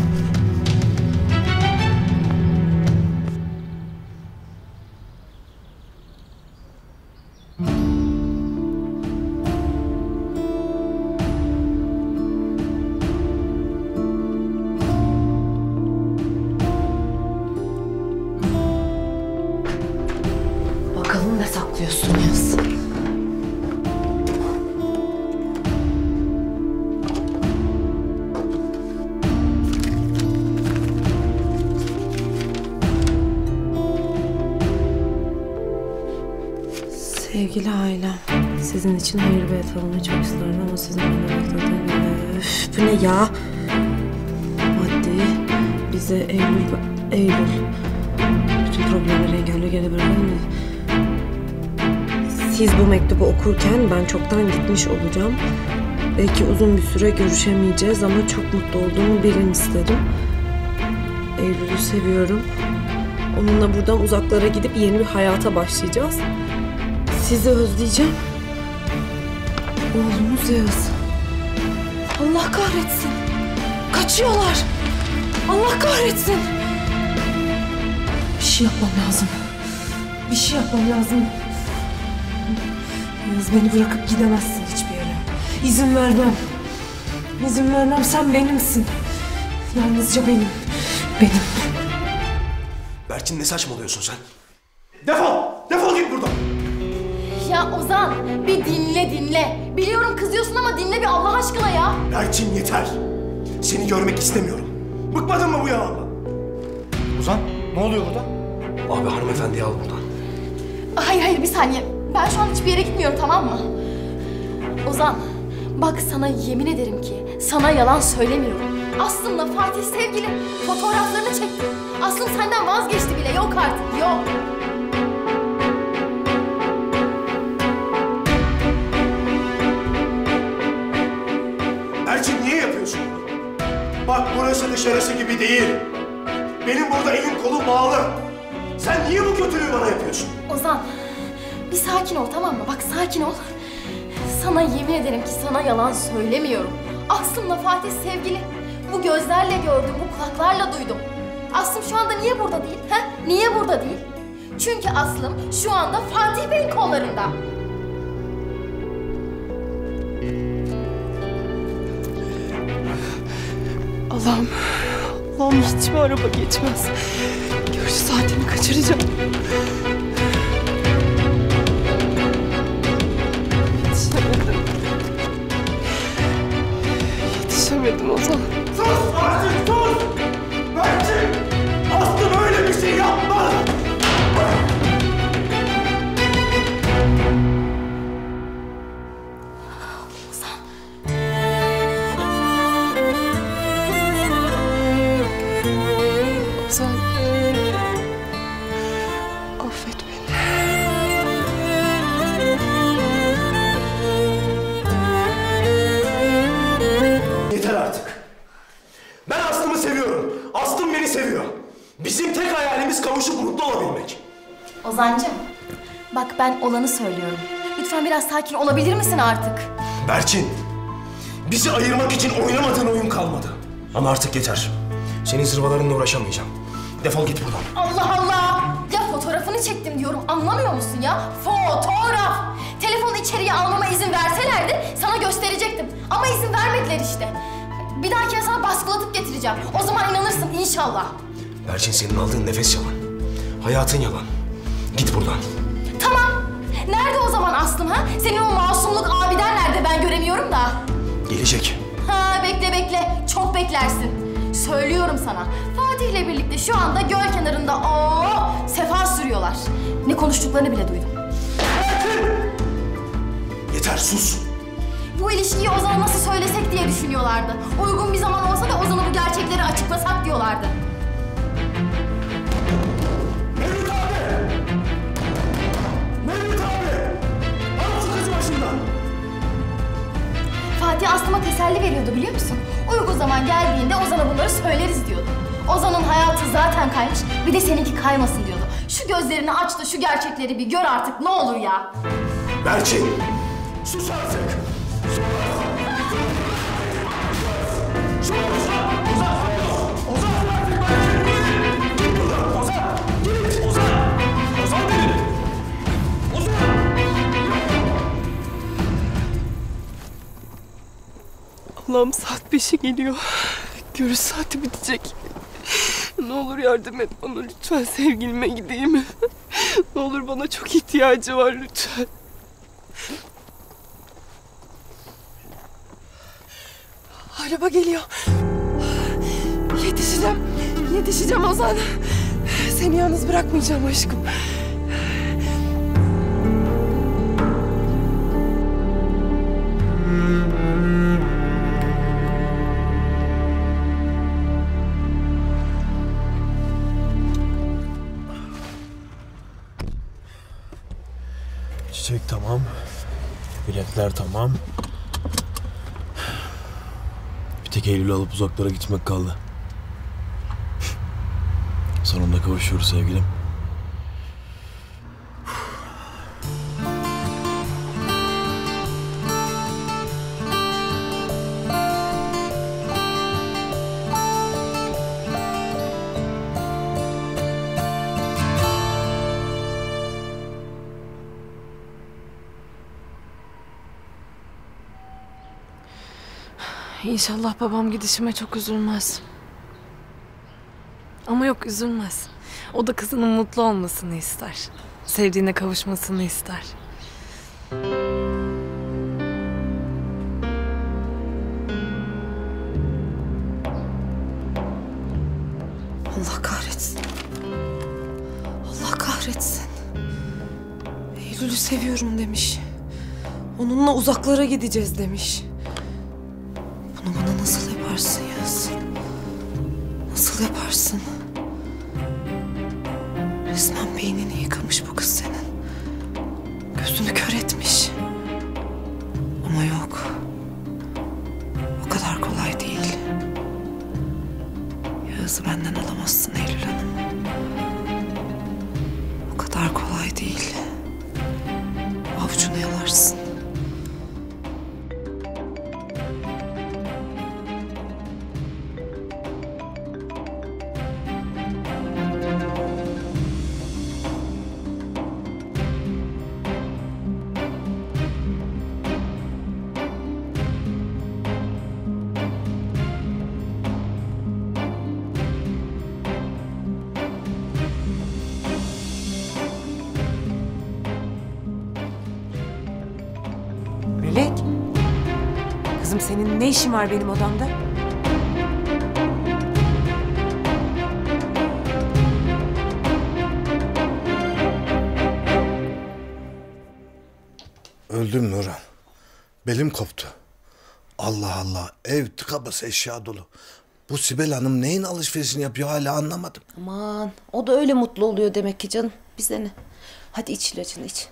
Sizin için hayır ve almayı çok isterdim ama sizin bana beklediğim... Üf, bu ne ya? Maddi, bize Eylül... Eylül. Bütün problemleri engelle gelebilir mi? Siz bu mektubu okurken ben çoktan gitmiş olacağım. Belki uzun bir süre görüşemeyeceğiz ama çok mutlu olduğumu bilin istedim. Eylül'ü seviyorum. Onunla buradan uzaklara gidip yeni bir hayata başlayacağız. Sizi özleyeceğim. Oğlumuz Yağız. Allah kahretsin. Kaçıyorlar. Allah kahretsin. Bir şey yapmam lazım. Bir şey yapmam lazım. Yağız beni bırakıp gidemezsin hiçbir yere. İzin vermem. İzin vermem. Sen benimsin. Yalnızca benim. Benim. Berçin ne saçmalıyorsun sen? Defol! Defol git buradan! Ya Ozan, bir dinle dinle. Biliyorum kızıyorsun ama dinle bir Allah aşkına ya. Berçin yeter. Seni görmek istemiyorum. Bıkmadın mı bu yalandan? Ozan ne oluyor burada? Abi hanımefendiyi al buradan. Hayır hayır bir saniye. Ben şu an hiçbir yere gitmiyorum tamam mı? Ozan, bak sana yemin ederim ki sana yalan söylemiyorum. Aslında Fatih sevgilim fotoğraflarını çekti. Aslım senden vazgeçti bile yok artık yok. Bak burası dışarısı gibi değil. Benim burada elim kolum bağlı. Sen niye bu kötülüğü bana yapıyorsun? Ozan, bir sakin ol tamam mı? Bak sakin ol. Sana yemin ederim ki sana yalan söylemiyorum. Aslım'la Fatih sevgili. Bu gözlerle gördüm, bu kulaklarla duydum. Aslım şu anda niye burada değil? He? Niye burada değil? Çünkü Aslım şu anda Fatih Bey'in kollarında. Allah'ım. Allah'ım hiç mi araba geçmez? Görüş saatini kaçıracağım. Yetişemedim. Yetişemedim Ozan. Sus artık sakin olabilir misin artık? Berçin, bizi ayırmak için oynamadığın oyun kalmadı. Ama artık yeter. Senin zırvalarınla uğraşamayacağım. Defol git buradan. Allah Allah! Ya fotoğrafını çektim diyorum. Anlamıyor musun ya? Fotoğraf! Telefonu içeriye almama izin verselerdi sana gösterecektim. Ama izin vermediler işte. Bir dahakine sana baskılatıp getireceğim. O zaman inanırsın inşallah. Berçin senin aldığın nefes yalan. Hayatın yalan. Git buradan. Aslım ha? Senin o masumluk abiden nerede ben göremiyorum da. Gelecek. Ha bekle bekle. Çok beklersin. Söylüyorum sana. Fatih'le birlikte şu anda göl kenarında o sefa sürüyorlar. Ne konuştuklarını bile duydum. Yeter sus. Bu ilişkiyi Ozan'a nasıl söylesek diye düşünüyorlardı. Uygun bir zaman olsa da Ozan'a bu gerçekleri açıklasak diyorlardı. Fatih Aslıma teselli veriyordu biliyor musun? Uygun zaman geldiğinde Ozan'a bunları söyleriz diyordu. Ozan'ın hayatı zaten kaymış, bir de seninki kaymasın diyordu. Şu gözlerini aç da şu gerçekleri bir gör artık ne olur ya. Berçin! Sus artık! Allah'ım saat beşe geliyor. Görüş saati bitecek. Ne olur yardım et bana lütfen sevgilime gideyim. Ne olur bana çok ihtiyacı var lütfen. Araba geliyor. Yetişeceğim. Yetişeceğim Ozan. Seni yalnız bırakmayacağım aşkım. Biletler tamam. Bir tek Eylül'ü alıp uzaklara gitmek kaldı. Sonunda kavuşuyoruz sevgilim. İnşallah babam gidişime çok üzülmez. Ama yok üzülmez. O da kızının mutlu olmasını ister. Sevdiğine kavuşmasını ister. Allah kahretsin. Allah kahretsin. Eylül'ü seviyorum demiş. Onunla uzaklara gideceğiz demiş. Bunu bana nasıl işin var benim odamda? Öldüm Nurhan. Belim koptu. Allah Allah ev tıka basa eşya dolu. Bu Sibel Hanım neyin alışverişini yapıyor hala anlamadım. Aman o da öyle mutlu oluyor demek ki canım. Bize ne? Hadi iç ilacını iç.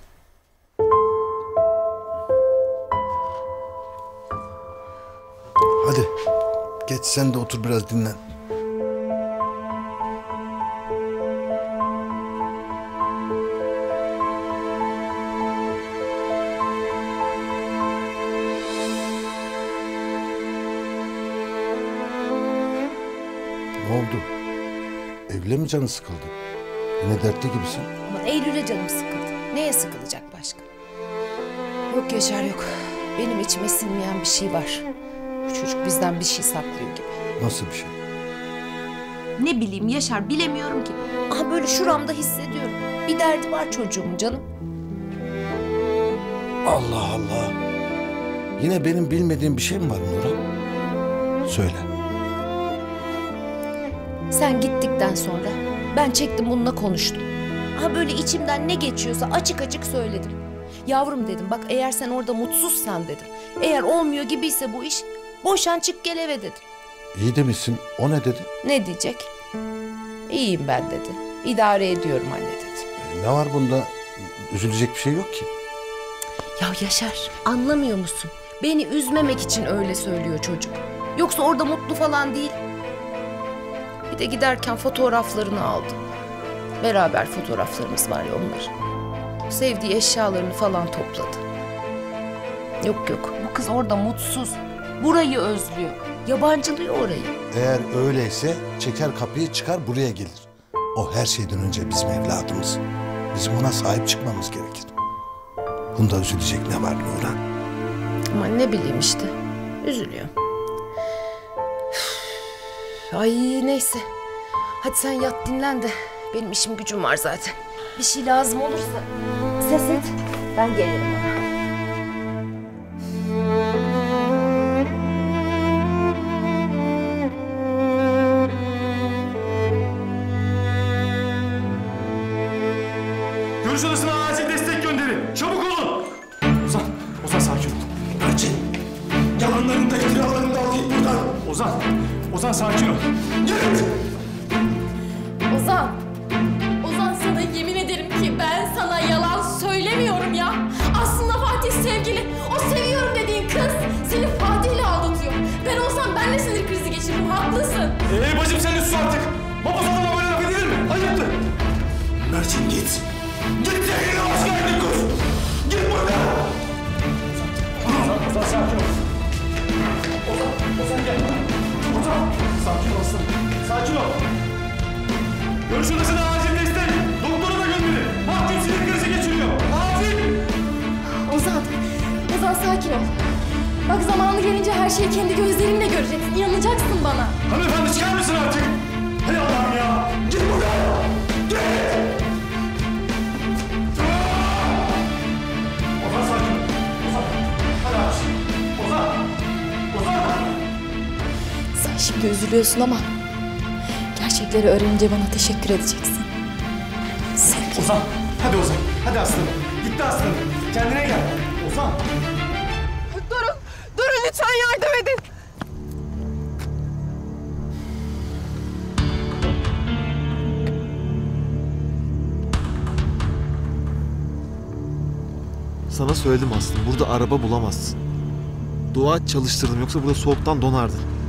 Hadi geç sen de otur biraz dinlen. Ne oldu? Evle mi canı sıkıldı? Yine dertli gibisin. Ama Eylül'e canım sıkıldı. Neye sıkılacak başka? Yok Yaşar yok. Benim içime sinmeyen bir şey var. Bu çocuk bizden bir şey saklıyor gibi. Nasıl bir şey? Ne bileyim Yaşar bilemiyorum ki. Aha böyle şuramda hissediyorum. Bir derdi var çocuğumun canım. Allah Allah. Yine benim bilmediğim bir şey mi var Nurhan? Söyle. Sen gittikten sonra ben çektim bununla konuştum. Ha böyle içimden ne geçiyorsa açık açık söyledim. Yavrum dedim bak eğer sen orada mutsuzsan dedim. Eğer olmuyor gibiyse bu iş boşan çık gel eve dedim. İyi demişsin. O ne dedi? Ne diyecek? İyiyim ben dedi. İdare ediyorum anne dedi. E, Ne var bunda? Üzülecek bir şey yok ki. Ya Yaşar anlamıyor musun? Beni üzmemek için öyle söylüyor çocuk. Yoksa orada mutlu falan değil. Bir de giderken fotoğraflarını aldı. Beraber fotoğraflarımız var ya onlar. Sevdiği eşyalarını falan topladı. Yok yok bu kız orada mutsuz. Burayı özlüyor. Yabancılıyor orayı. Eğer öyleyse çeker kapıyı çıkar buraya gelir. O her şeyden önce bizim evladımız. Bizim ona sahip çıkmamız gerekir. Bunda üzülecek ne var Nurhan? Ama ne bileyim işte. Üzülüyor. Ay neyse. Hadi sen yat dinlen de. Benim işim gücüm var zaten. Bir şey lazım olursa ses et. Ben gelirim. Teşekkür edeceksin. Sevgilim. Ozan. Hadi Ozan. Hadi aslanım. Gitti aslanım. Kendine gel. Ozan. Durun, durun lütfen yardım edin. Sana söyledim Aslı. Burada araba bulamazsın. Dua çalıştırdım yoksa burada soğuktan donardın.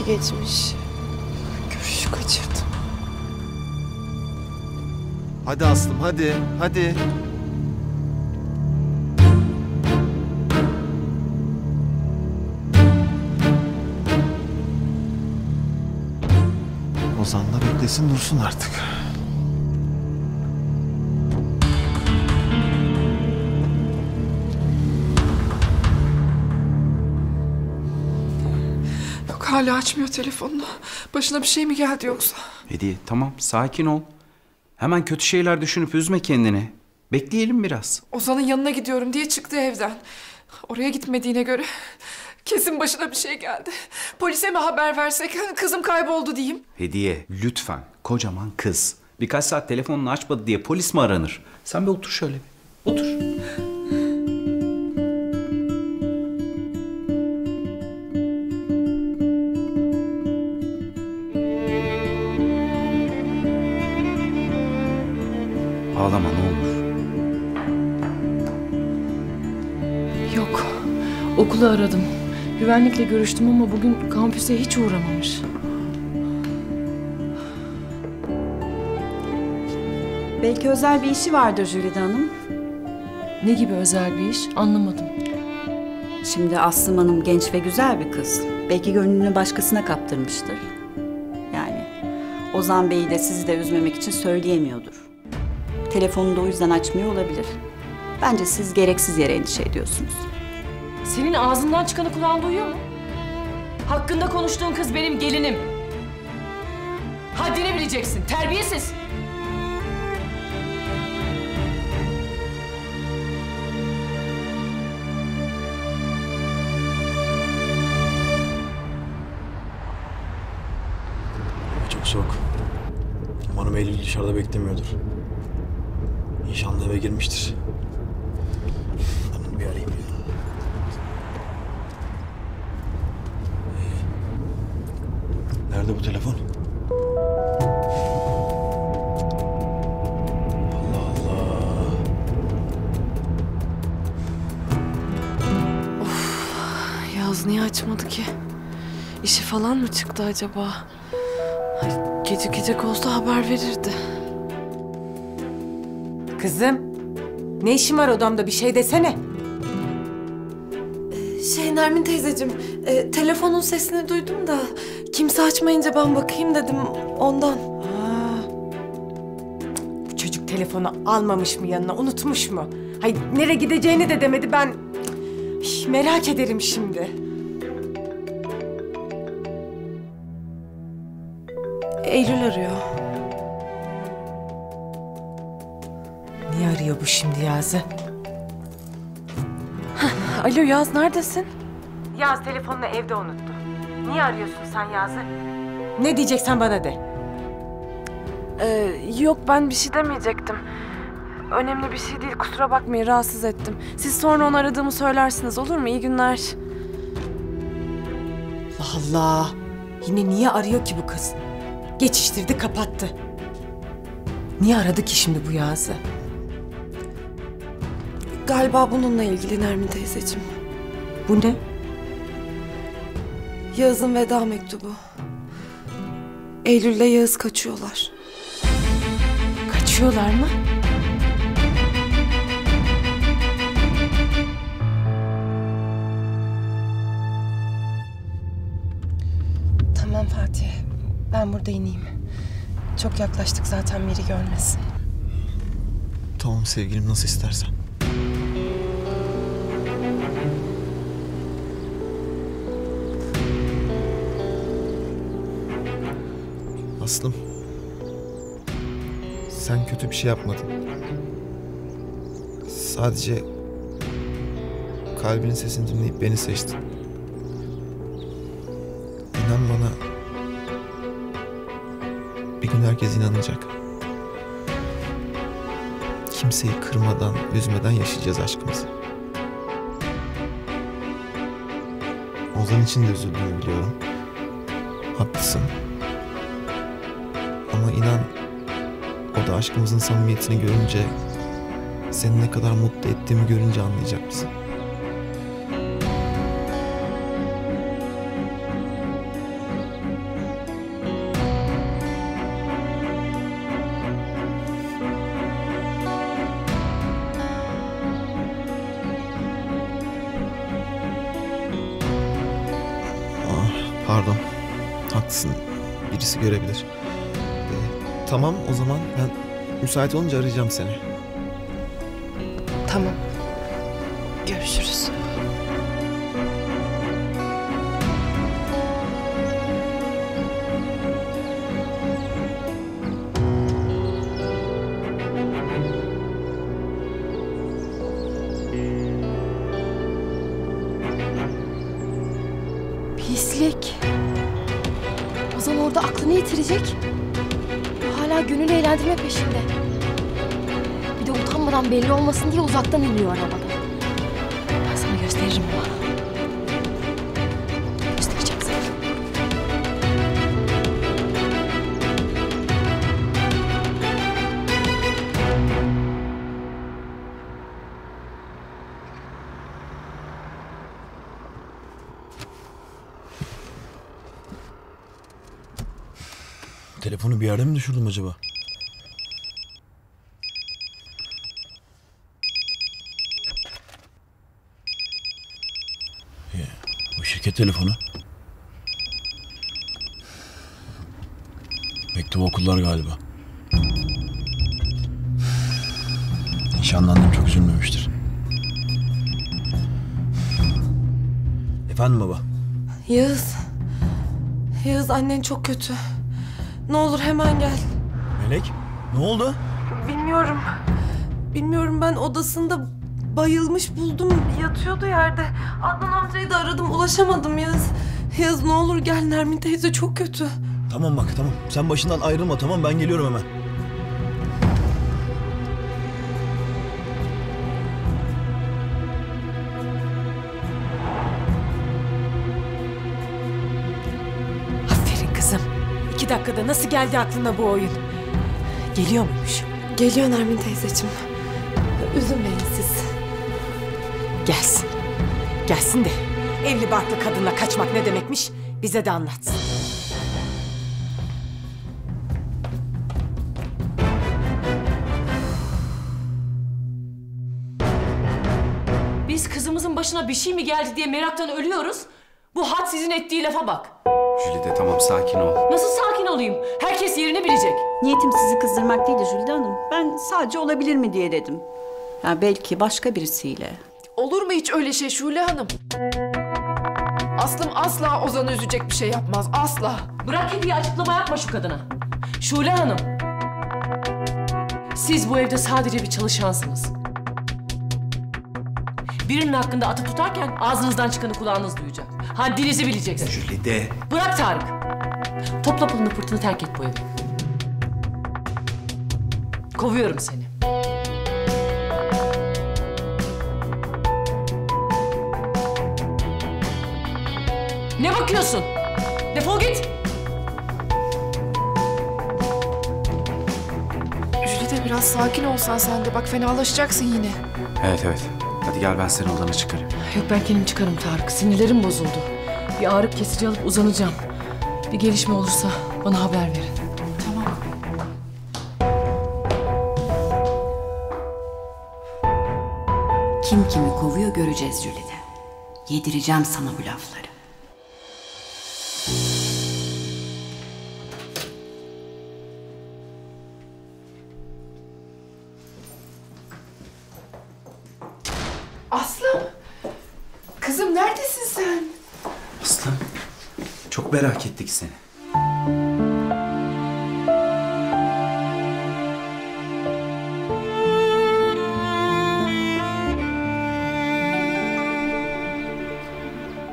Beşi geçmiş. Görüşü kaçırdım. Hadi Aslım hadi. Hadi. Ozan da beklesin dursun artık. Hala açmıyor telefonunu. Başına bir şey mi geldi yoksa? Hediye tamam sakin ol. Hemen kötü şeyler düşünüp üzme kendini. Bekleyelim biraz. Ozan'ın yanına gidiyorum diye çıktı evden. Oraya gitmediğine göre kesin başına bir şey geldi. Polise mi haber versek kızım kayboldu diyeyim. Hediye lütfen kocaman kız. Birkaç saat telefonunu açmadı diye polis mi aranır? Sen bir otur şöyle bir. Otur. Okulu aradım. Güvenlikle görüştüm ama bugün kampüse hiç uğramamış. Belki özel bir işi vardır Jülide Hanım. Ne gibi özel bir iş anlamadım. Şimdi Aslım Hanım genç ve güzel bir kız. Belki gönlünü başkasına kaptırmıştır. Yani Ozan Bey'i de sizi de üzmemek için söyleyemiyordur. Telefonunu da o yüzden açmıyor olabilir. Bence siz gereksiz yere endişe ediyorsunuz. Senin ağzından çıkanı kulağın duyuyor mu? Hakkında konuştuğun kız benim gelinim. Haddini bileceksin. Terbiyesiz. Çok soğuk. Umarım Eylül dışarıda beklemiyordur. İnşallah eve girmiştir. Çıktı acaba? Ay, gecikecek olsa haber verirdi. Kızım, ne işin var odamda bir şey desene. Şey Nermin teyzeciğim, e, telefonun sesini duydum da kimse açmayınca ben bakayım dedim ondan. Bu çocuk telefonu almamış mı yanına, unutmuş mu? Hay nereye gideceğini de demedi ben. Üf, merak ederim şimdi. Eylül arıyor. Niye arıyor bu şimdi Yaz'ı? Alo Yaz neredesin? Yaz telefonunu evde unuttu. Niye arıyorsun sen Yaz'ı? Ne diyeceksen bana de. Ee, yok ben bir şey demeyecektim. Önemli bir şey değil kusura bakmayın rahatsız ettim. Siz sonra onu aradığımı söylersiniz olur mu? İyi günler. Allah Allah. Yine niye arıyor ki bu kız? Geçiştirdi kapattı. Niye aradı ki şimdi bu Yaz'ı? Galiba bununla ilgili Nermin teyzeciğim. Bu ne? Yağız'ın veda mektubu. Eylül'le Yağız kaçıyorlar. Kaçıyorlar mı? Ben burada ineyim. Çok yaklaştık zaten Miri görmesin. Tamam sevgilim nasıl istersen. Aslım. Sen kötü bir şey yapmadın. Sadece kalbinin sesini dinleyip beni seçtin. Gün herkes inanacak. Kimseyi kırmadan, üzmeden yaşayacağız aşkımızı. Ozan için de üzüldüğümü biliyorum. Haklısın. Ama inan o da aşkımızın samimiyetini görünce seni ne kadar mutlu ettiğimi görünce anlayacak bizi. Görebilir. Ee, tamam o zaman ben müsait olunca arayacağım seni. Telefonu. Mektubu okullar galiba. Nişanlandım çok üzülmemiştir. Efendim baba. Yağız. Yağız annen çok kötü. Ne olur hemen gel. Melek ne oldu? Bilmiyorum. Bilmiyorum ben odasında bayılmış buldum. Yatıyordu yerde. Adnan amcayı da aradım ulaşamadım Yağız. Yağız ne olur gel Nermin teyze çok kötü. Tamam bak tamam. Sen başından ayrılma tamam ben geliyorum hemen. Aferin kızım. İki dakikada nasıl geldi aklına bu oyun? Geliyor muymuş? Geliyor Nermin teyzeciğim. Üzülmeyin siz. Gelsin. De evli barklı kadınla kaçmak ne demekmiş bize de anlatsın. Biz kızımızın başına bir şey mi geldi diye meraktan ölüyoruz. Bu had sizin ettiği lafa bak. Jülide tamam sakin ol. Nasıl sakin olayım? Herkes yerini bilecek. Niyetim sizi kızdırmak değildi Jülide Hanım. Ben sadece olabilir mi diye dedim. Ya belki başka birisiyle. Olur mu hiç öyle şey Şule Hanım? Aslım asla Ozan'ı üzecek bir şey yapmaz. Asla. Bırak bir açıklama yapma şu kadına. Şule Hanım. Siz bu evde sadece bir çalışansınız. Birinin hakkında atı tutarken ağzınızdan çıkanı kulağınız duyacak. Haddinizi bileceksiniz. Jülide. Bırak Tarık. Topla pılını pırtını terk et bu evi. Kovuyorum seni. Ne bakıyorsun? Defol git. Jülide biraz sakin olsan sen de. Bak fenalaşacaksın yine. Evet evet. Hadi gel ben seni odana çıkarayım. Yok ben kendim çıkarım Tarık. Sinirlerim bozuldu. Bir ağrı kesici alıp uzanacağım. Bir gelişme olursa bana haber verin. Kim kimi kovuyor göreceğiz Jülide. Yedireceğim sana bu lafları. Ettik seni.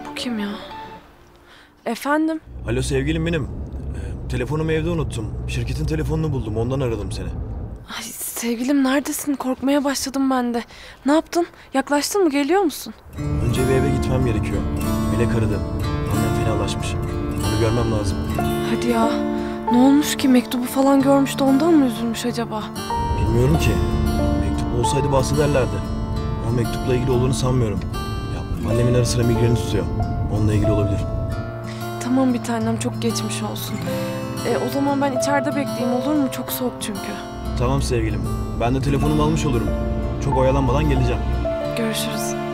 Bu kim ya? Efendim? Alo sevgilim benim. Ee, telefonumu evde unuttum. Şirketin telefonunu buldum ondan aradım seni. Ay sevgilim neredesin? Korkmaya başladım ben de. Ne yaptın? Yaklaştın mı? Geliyor musun? Önce bir eve gitmem gerekiyor. Melek aradı. Annem fenalaşmış. Onu görmem lazım. Hadi ya. Ne olmuş ki? Mektubu falan görmüş de ondan mı üzülmüş acaba? Bilmiyorum ki. Mektup olsaydı bahsederlerdi. Ama mektupla ilgili olduğunu sanmıyorum. Ya annemin ara sıra migreni tutuyor. Onunla ilgili olabilir. Tamam bir tanem çok geçmiş olsun. E, o zaman ben içeride bekleyeyim olur mu? Çok soğuk çünkü. Tamam sevgilim. Ben de telefonumu almış olurum. Çok oyalanmadan geleceğim. Görüşürüz.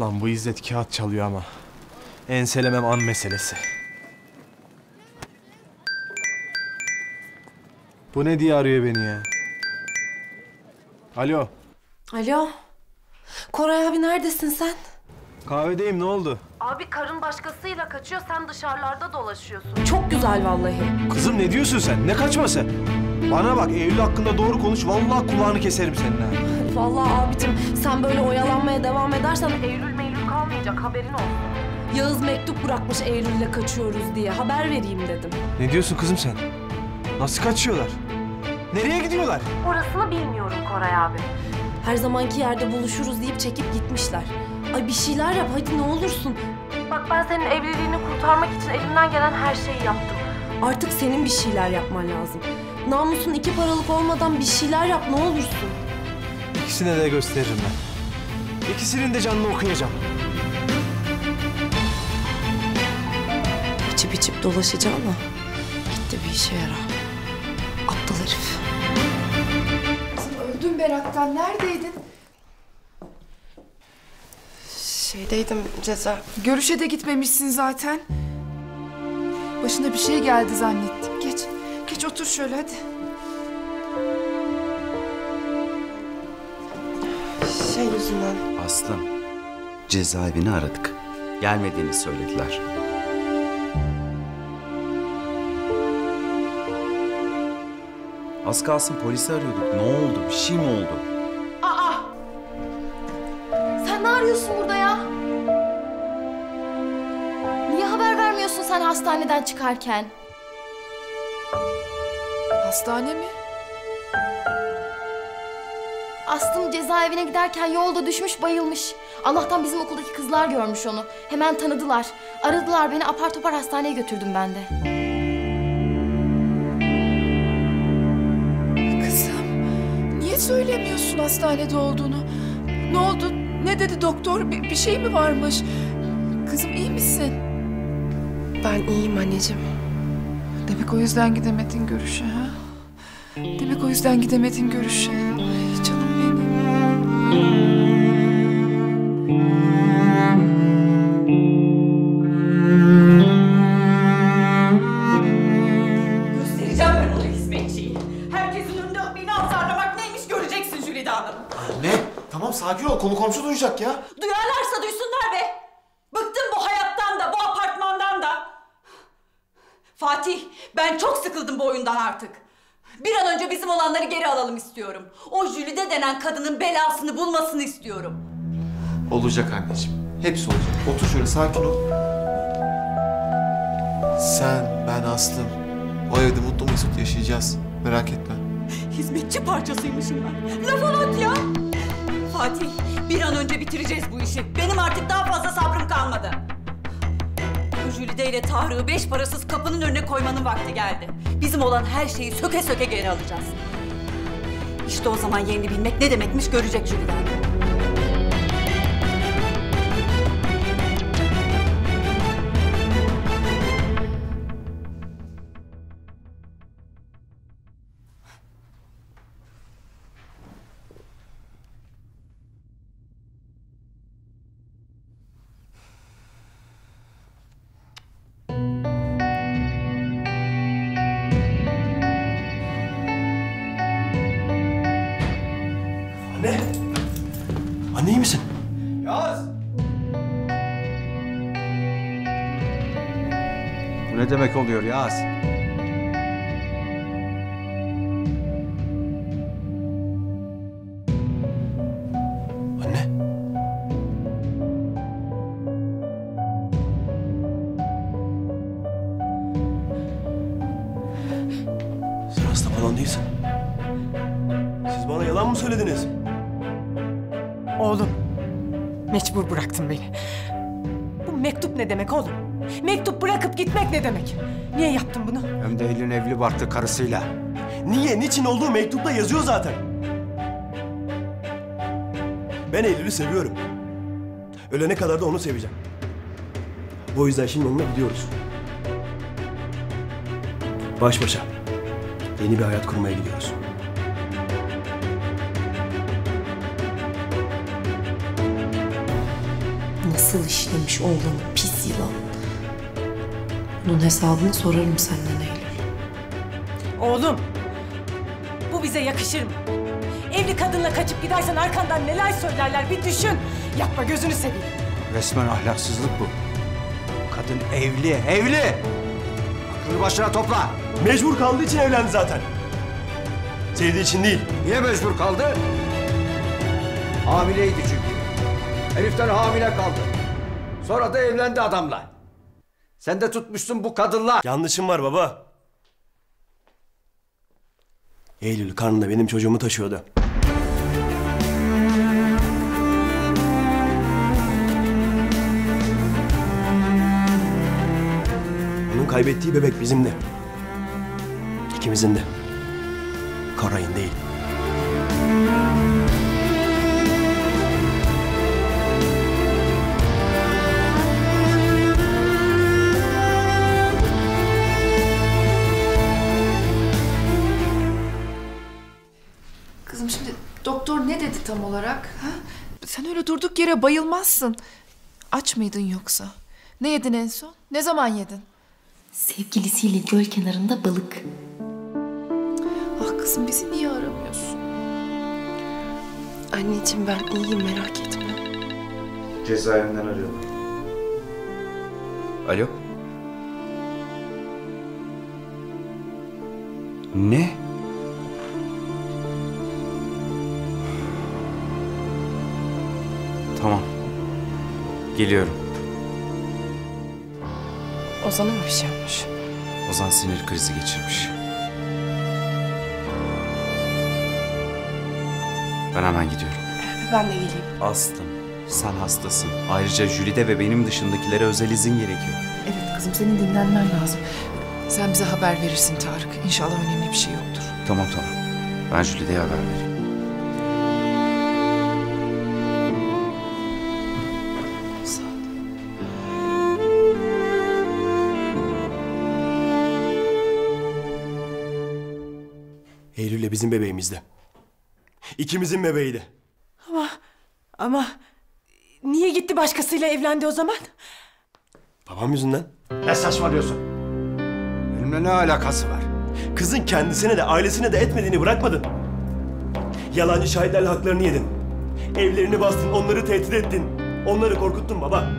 Lan bu İzzet kağıt çalıyor ama. Enselemem an meselesi. Bu ne diye arıyor beni ya? Alo. Alo. Koray abi neredesin sen? Kahvedeyim ne oldu? Abi karın başkasıyla kaçıyor sen dışarılarda dolaşıyorsun. Çok güzel vallahi. Kızım ne diyorsun sen? Ne kaçması? Bana bak Eylül hakkında doğru konuş. Vallahi kulağını keserim senin ha. Vallahi abicim sen böyle oyalanmaya devam edersen Eylül meylül kalmayacak haberin olsun. Yağız mektup bırakmış Eylül'le kaçıyoruz diye haber vereyim dedim. Ne diyorsun kızım sen? Nasıl kaçıyorlar? Nereye gidiyorlar? Orasını bilmiyorum Koray abi. Her zamanki yerde buluşuruz deyip çekip gitmişler. Ay bir şeyler yap hadi ne olursun. Bak ben senin evliliğini kurtarmak için elimden gelen her şeyi yaptım. Artık senin bir şeyler yapman lazım. Namusun iki paralık olmadan bir şeyler yap ne olursun. İkisine de gösteririm ben. İkisinin de canını okuyacağım. içip içip dolaşacağına gitti bir işe yarar. Aptal herif. Kızım öldüm meraktan. Neredeydin? Şeydeydim ceza. Görüşe de gitmemişsin zaten. Başına bir şey geldi zannettim. Geç. Geç otur şöyle hadi. Şey yüzünden. Aslım, cezaevini aradık. Gelmediğini söylediler. Az kalsın polisi arıyorduk. Ne oldu? Bir şey mi oldu? Aa! Sen ne arıyorsun burada ya? Niye haber vermiyorsun sen hastaneden çıkarken? Hastane mi? Aslım cezaevine giderken yolda düşmüş bayılmış. Allah'tan bizim okuldaki kızlar görmüş onu. Hemen tanıdılar. Aradılar beni apar topar hastaneye götürdüm ben de. Kızım, niye söylemiyorsun hastanede olduğunu? Ne oldu? Ne dedi doktor? Bir, bir şey mi varmış? Kızım iyi misin? Ben iyiyim anneciğim. Demek o yüzden gidemedin görüşe ha? Demek o yüzden gidemedin görüşe. Duyacak ya. Duyarlarsa duysunlar be. Bıktım bu hayattan da, bu apartmandan da. Fatih, ben çok sıkıldım bu oyundan artık. Bir an önce bizim olanları geri alalım istiyorum. O Jülide denen kadının belasını bulmasını istiyorum. Olacak anneciğim. Hepsi olacak. Otur şöyle sakin ol. Sen, ben, Aslım. O evde mutlu mesut yaşayacağız. Merak etme. Hizmetçi parçasıymışım ben. Lafa bak ya. Fatih, bir an önce bitireceğiz bu işi. Benim artık daha fazla sabrım kalmadı. Bu Jülide ile Tarık'ı beş parasız kapının önüne koymanın vakti geldi. Bizim olan her şeyi söke söke geri alacağız. İşte o zaman yerini bilmek ne demekmiş görecek Jülide. Ne demek oluyor Yaz? Anne. Sen hasta falan değilsin. Siz bana yalan mı söylediniz? Oğlum, mecbur bıraktın beni. Bu mektup ne demek oğlum? Mektup bırakıp gitmek ne demek? Niye yaptın bunu? Hem de elin evli barklı karısıyla. Niye, niçin olduğu mektupta yazıyor zaten. Ben Eylül'ü seviyorum. Ölene kadar da onu seveceğim. O yüzden şimdi onunla gidiyoruz. Baş başa. Yeni bir hayat kurmaya gidiyoruz. Nasıl işlemiş oğlanı pis yılan. Bunun hesabını sorarım senden Eylül. Oğlum, bu bize yakışır mı? Evli kadınla kaçıp gidersen arkandan neler söylerler bir düşün. Yapma gözünü seveyim. Resmen ahlaksızlık bu. Kadın evli, evli! Aklını başına topla! Mecbur kaldığı için evlendi zaten. Sevdiği için değil. Niye mecbur kaldı? Hamileydi çünkü. Heriften hamile kaldı. Sonra da evlendi adamla. Sen de tutmuşsun bu kadınla. Yanlışım var baba. Eylül karnında benim çocuğumu taşıyordu. Onun kaybettiği bebek bizim de. İkimizin de. Karayın değil. Ne dedi tam olarak? Ha? Sen öyle durduk yere bayılmazsın. Aç mıydın yoksa? Ne yedin en son? Ne zaman yedin? Sevgilisiyle göl kenarında balık. Ah kızım bizi niye aramıyorsun? Anneciğim ben iyiyim merak etme. Cezaevinden arıyorlar. Alo? Ne? Tamam. Geliyorum. Ozan'a mı bir şey olmuş? Ozan sinir krizi geçirmiş. Ben hemen gidiyorum. Ben de geleyim. Aslım, sen hastasın. Ayrıca Jülide ve benim dışındakilere özel izin gerekiyor. Evet kızım senin dinlenmen lazım. Sen bize haber verirsin Tarık. İnşallah önemli bir şey yoktur. Tamam tamam. Ben Jülide'ye haber vereyim. Bizim bebeğimizdi. İkimizin bebeğiydi. Ama ama niye gitti başkasıyla evlendi o zaman? Babam yüzünden. Ne saçmalıyorsun? Benimle ne alakası var? Kızın kendisine de ailesine de etmediğini bırakmadın. Yalancı şahitlerle haklarını yedin. Evlerini bastın, onları tehdit ettin. Onları korkuttun baba.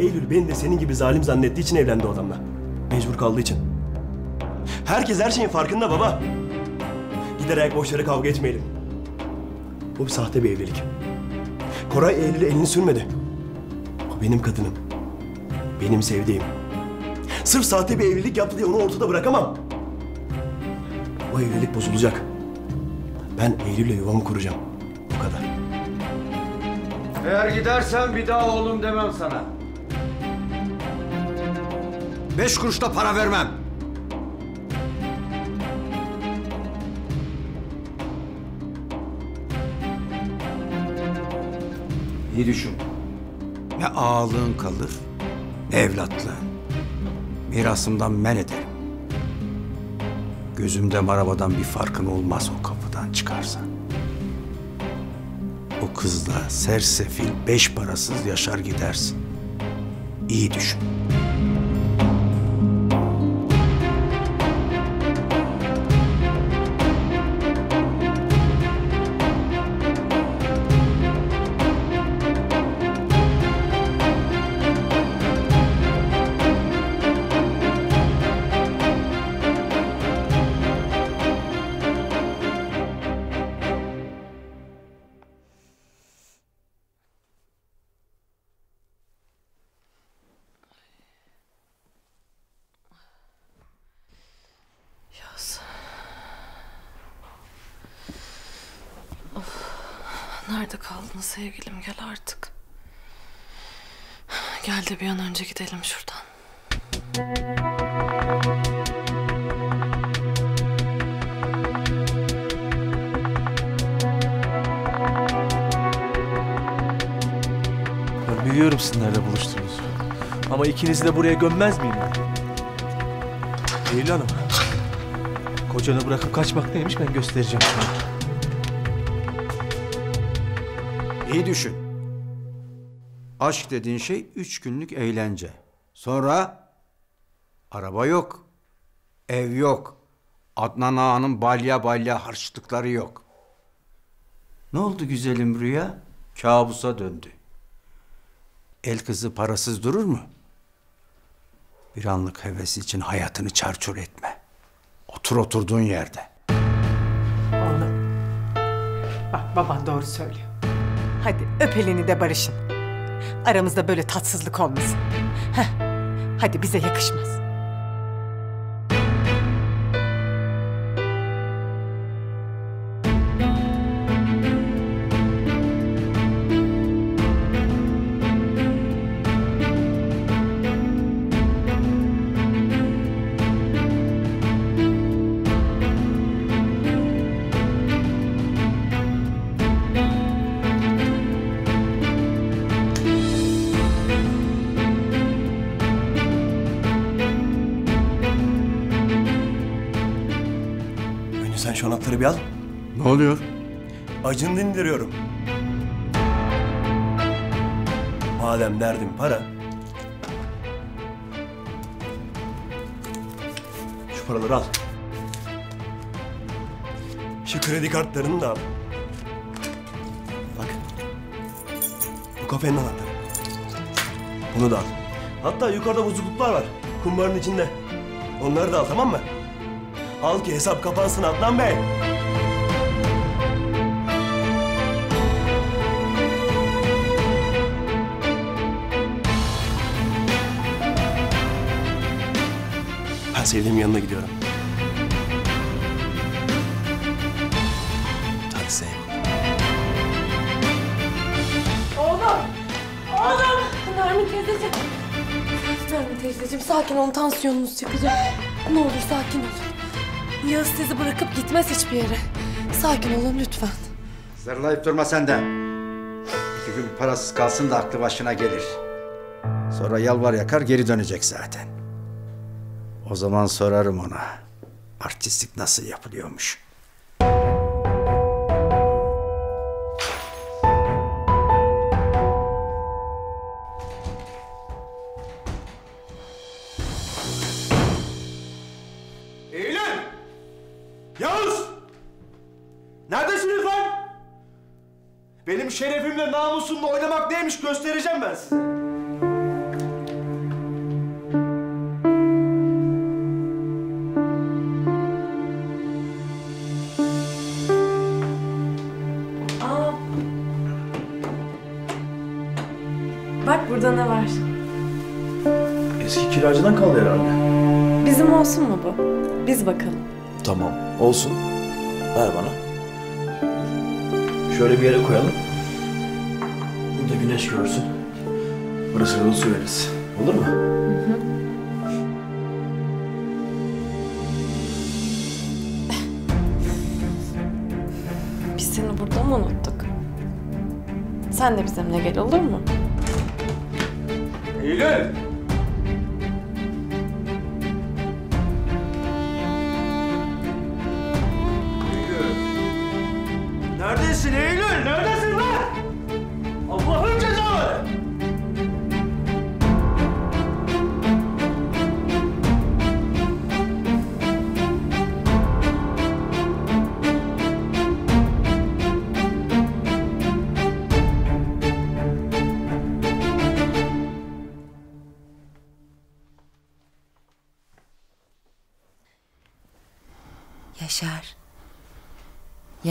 Eylül beni de senin gibi zalim zannettiği için evlendi o adamla. Mecbur kaldığı için. Herkes her şeyin farkında baba. Giderek boş kavga etmeyelim. Bu bir sahte bir evlilik. Koray Eylül'e elini sürmedi. O benim kadınım. Benim sevdiğim. Sırf sahte bir evlilik yaptı diye onu ortada bırakamam. O evlilik bozulacak. Ben Eylül'le yuvamı kuracağım. Bu kadar. Eğer gidersen bir daha oğlum demem sana. Beş kuruş da para vermem. İyi düşün. Ne ağalığın kalır, ne evlatlığın. Mirasımdan men ederim. Gözümde arabadan bir farkın olmaz o kapıdan çıkarsan. O kızla sersefil beş parasız yaşar gidersin. İyi düşün. Sevgilim gel artık. Gel de bir an önce gidelim şuradan. Ben biliyorum sizin nerede buluştuğunuzu. Ama ikinizi de buraya gömmez miyim? Eylül Hanım. Kocanı bırakıp kaçmak neymiş ben göstereceğim sana. İyi düşün. Aşk dediğin şey üç günlük eğlence. Sonra araba yok, ev yok, Adnan Ağa'nın balya balya harçlıkları yok. Ne oldu güzelim rüya? Kabusa döndü. El kızı parasız durur mu? Bir anlık heves için hayatını çarçur etme. Otur oturduğun yerde. Oğlum. Bak baban doğru söylüyor. Hadi öp elini de barışın. Aramızda böyle tatsızlık olmasın. Heh. Hadi bize yakışmaz. Acını dindiriyorum. Madem derdin para, şu paraları al. Şu kredi kartlarını da al. Bak, bu kafenin anahtarı. Bunu da al. Hatta yukarıda bozukluklar var, kumbarın içinde. Onları da al tamam mı? Al ki hesap kapansın Adnan Bey. Ben sevdiğimin yanına gidiyorum. Hadi sev. Oğlum! Oğlum! Nermin teyzeciğim. Nermin teyzeciğim sakin olun tansiyonunuz çıkacak. Ne olur sakin olun. Yağız sizi bırakıp gitmez hiçbir yere. Sakin olun lütfen. Zırlayıp durma sen de. İki gün parasız kalsın da aklı başına gelir. Sonra yalvar yakar geri dönecek zaten. O zaman sorarım ona. Artistlik nasıl yapılıyormuş? Eylül! Yavuz! Neredesiniz lan? Benim şerefimle namusumla oynamak neymiş göstereceğim ben size. Biz bakalım. Tamam olsun. Ver bana. Şöyle bir yere koyalım. Burada güneş görsün. Burası da su veririz. Olur mu? Biz seni burada mı unuttuk? Sen de bizimle gel olur mu? Eylül!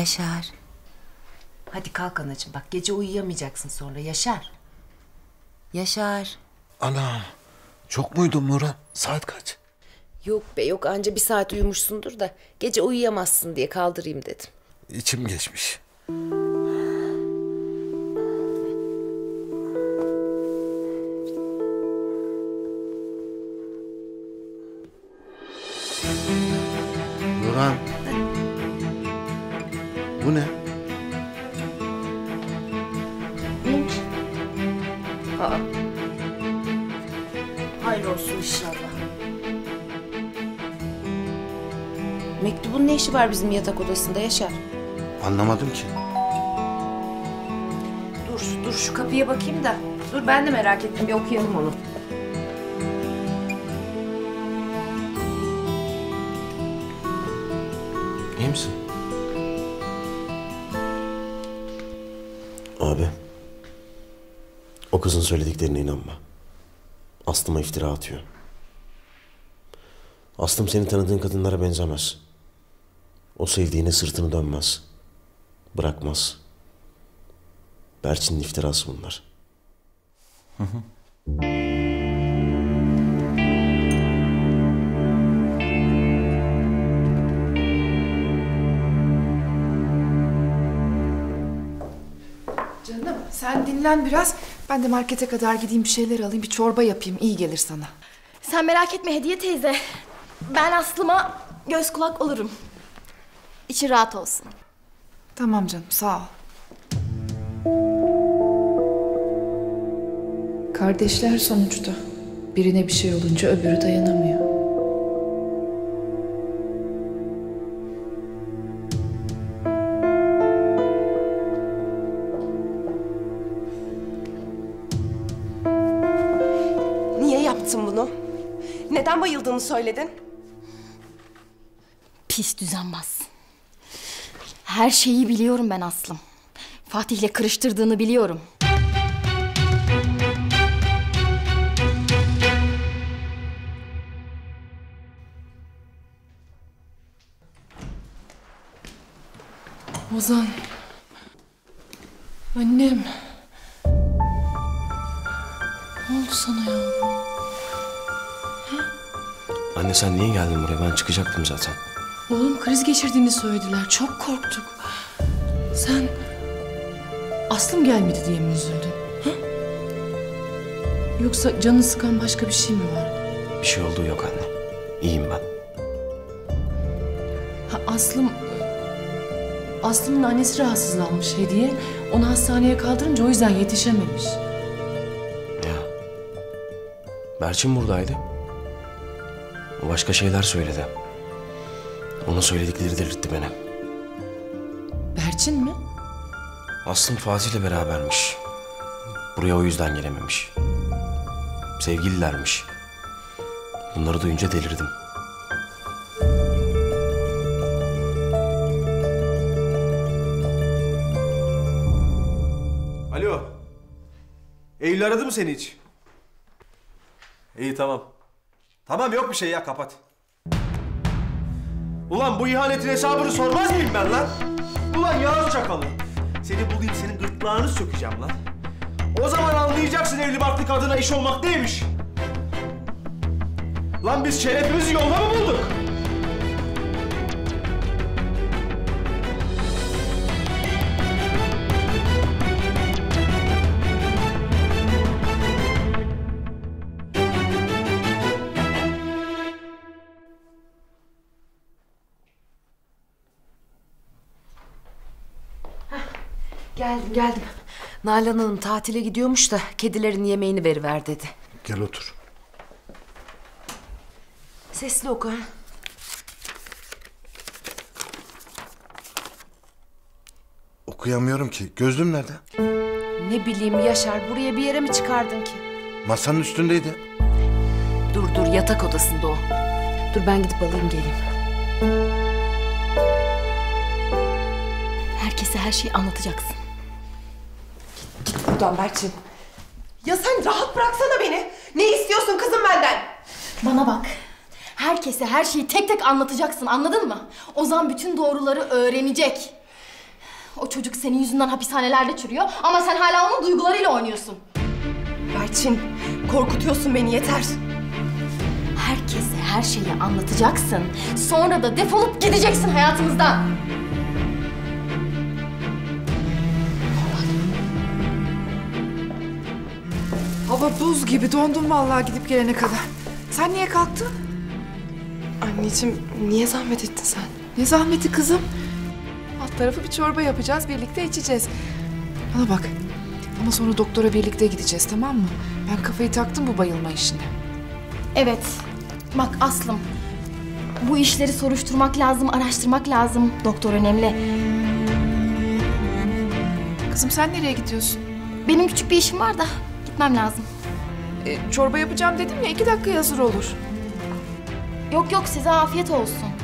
Yaşar. Hadi kalk anacığım bak gece uyuyamayacaksın sonra Yaşar. Yaşar. Ana çok muydun Nurhan? Saat kaç? Yok be yok anca bir saat uyumuşsundur da gece uyuyamazsın diye kaldırayım dedim. İçim geçmiş. Bu ne? Neymiş? Aa. Hayır olsun inşallah. Mektubun ne işi var bizim yatak odasında Yaşar? Anlamadım ki. Dur, dur şu kapıya bakayım da. Dur ben de merak ettim bir okuyalım onu. İyi misin? O kızın söylediklerine inanma. Aslıma iftira atıyor. Aslım seni tanıdığın kadınlara benzemez. O sevdiğine sırtını dönmez. Bırakmaz. Berçin'in iftirası bunlar. Hı hı. Sen dinlen biraz. Ben de markete kadar gideyim bir şeyler alayım. Bir çorba yapayım. iyi gelir sana. Sen merak etme Hediye teyze. Ben Aslı'ma göz kulak olurum. İçi rahat olsun. Tamam canım sağ ol. Kardeşler sonuçta. Birine bir şey olunca öbürü dayanamıyor. Neden bayıldığını söyledin? Pis düzenbaz. Her şeyi biliyorum ben Aslım. Fatih'le kırıştırdığını biliyorum. Ozan. Annem. Ne oldu sana ya? Anne sen niye geldin buraya? Ben çıkacaktım zaten. Oğlum kriz geçirdiğini söylediler. Çok korktuk. Sen Aslım gelmedi diye mi üzüldün? Ha? Yoksa canını sıkan başka bir şey mi var? Bir şey olduğu yok anne. İyiyim ben. Ha, Aslım... Aslım'ın annesi rahatsızlanmış hediye. Onu hastaneye kaldırınca o yüzden yetişememiş. Berçin buradaydı. O başka şeyler söyledi. Onun söyledikleri delirtti beni. Berçin mi? Aslım Fatih'le berabermiş. Buraya o yüzden gelememiş. Sevgililermiş. Bunları duyunca delirdim. Alo. Eylül aradı mı seni hiç? İyi tamam. Tamam yok bir şey ya kapat. Ulan bu ihanetin hesabını sormaz mıyım ben lan? Ulan Yağız Çakalı. Seni bulayım senin gırtlağını sökeceğim lan. O zaman anlayacaksın evli barklı kadına iş olmak neymiş. Lan biz şerefimizi yolda mı bulduk? Geldim geldim. Nalan Hanım tatile gidiyormuş da kedilerin yemeğini veriver dedi. Gel otur. Sesli oku ha. Okuyamıyorum ki. Gözlüğüm nerede? Ne bileyim Yaşar buraya bir yere mi çıkardın ki? Masanın üstündeydi. Dur dur yatak odasında o. Dur ben gidip alayım geleyim. Herkese her şeyi anlatacaksın. Buradan Berçin. Ya sen rahat bıraksana beni. Ne istiyorsun kızım benden? Bana bak. Herkese her şeyi tek tek anlatacaksın anladın mı? Ozan bütün doğruları öğrenecek. O çocuk senin yüzünden hapishanelerde çürüyor ama sen hala onun duygularıyla oynuyorsun. Berçin, korkutuyorsun beni yeter. Herkese her şeyi anlatacaksın. Sonra da defolup gideceksin hayatımızdan. Hava buz gibi dondum vallahi gidip gelene kadar. Sen niye kalktın? Anneciğim niye zahmet ettin sen? Ne zahmeti kızım? Alt tarafı bir çorba yapacağız, birlikte içeceğiz. Bana bak. Ama sonra doktora birlikte gideceğiz tamam mı? Ben kafayı taktım bu bayılma işine. Evet. Bak Aslım. Bu işleri soruşturmak lazım, araştırmak lazım. Doktor önemli. Kızım sen nereye gidiyorsun? Benim küçük bir işim var da gitmem lazım. E, çorba yapacağım dedim ya iki dakika hazır olur. Yok yok size afiyet olsun.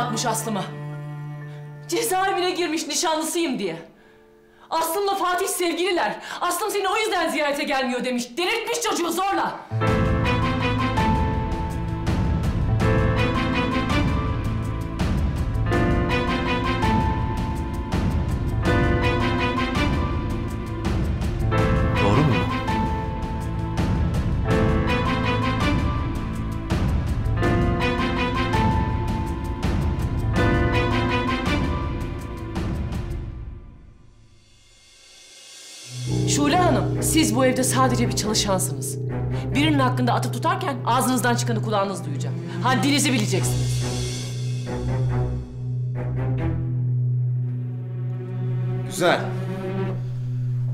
Atmış Aslım'a. Cezaevine girmiş nişanlısıyım diye. Aslım'la Fatih sevgililer. Aslım seni o yüzden ziyarete gelmiyor demiş. Delirtmiş çocuğu zorla. Bu evde sadece bir çalışansınız. Birinin hakkında atıp tutarken ağzınızdan çıkanı kulağınız duyacak. Haddinizi bileceksiniz. Güzel.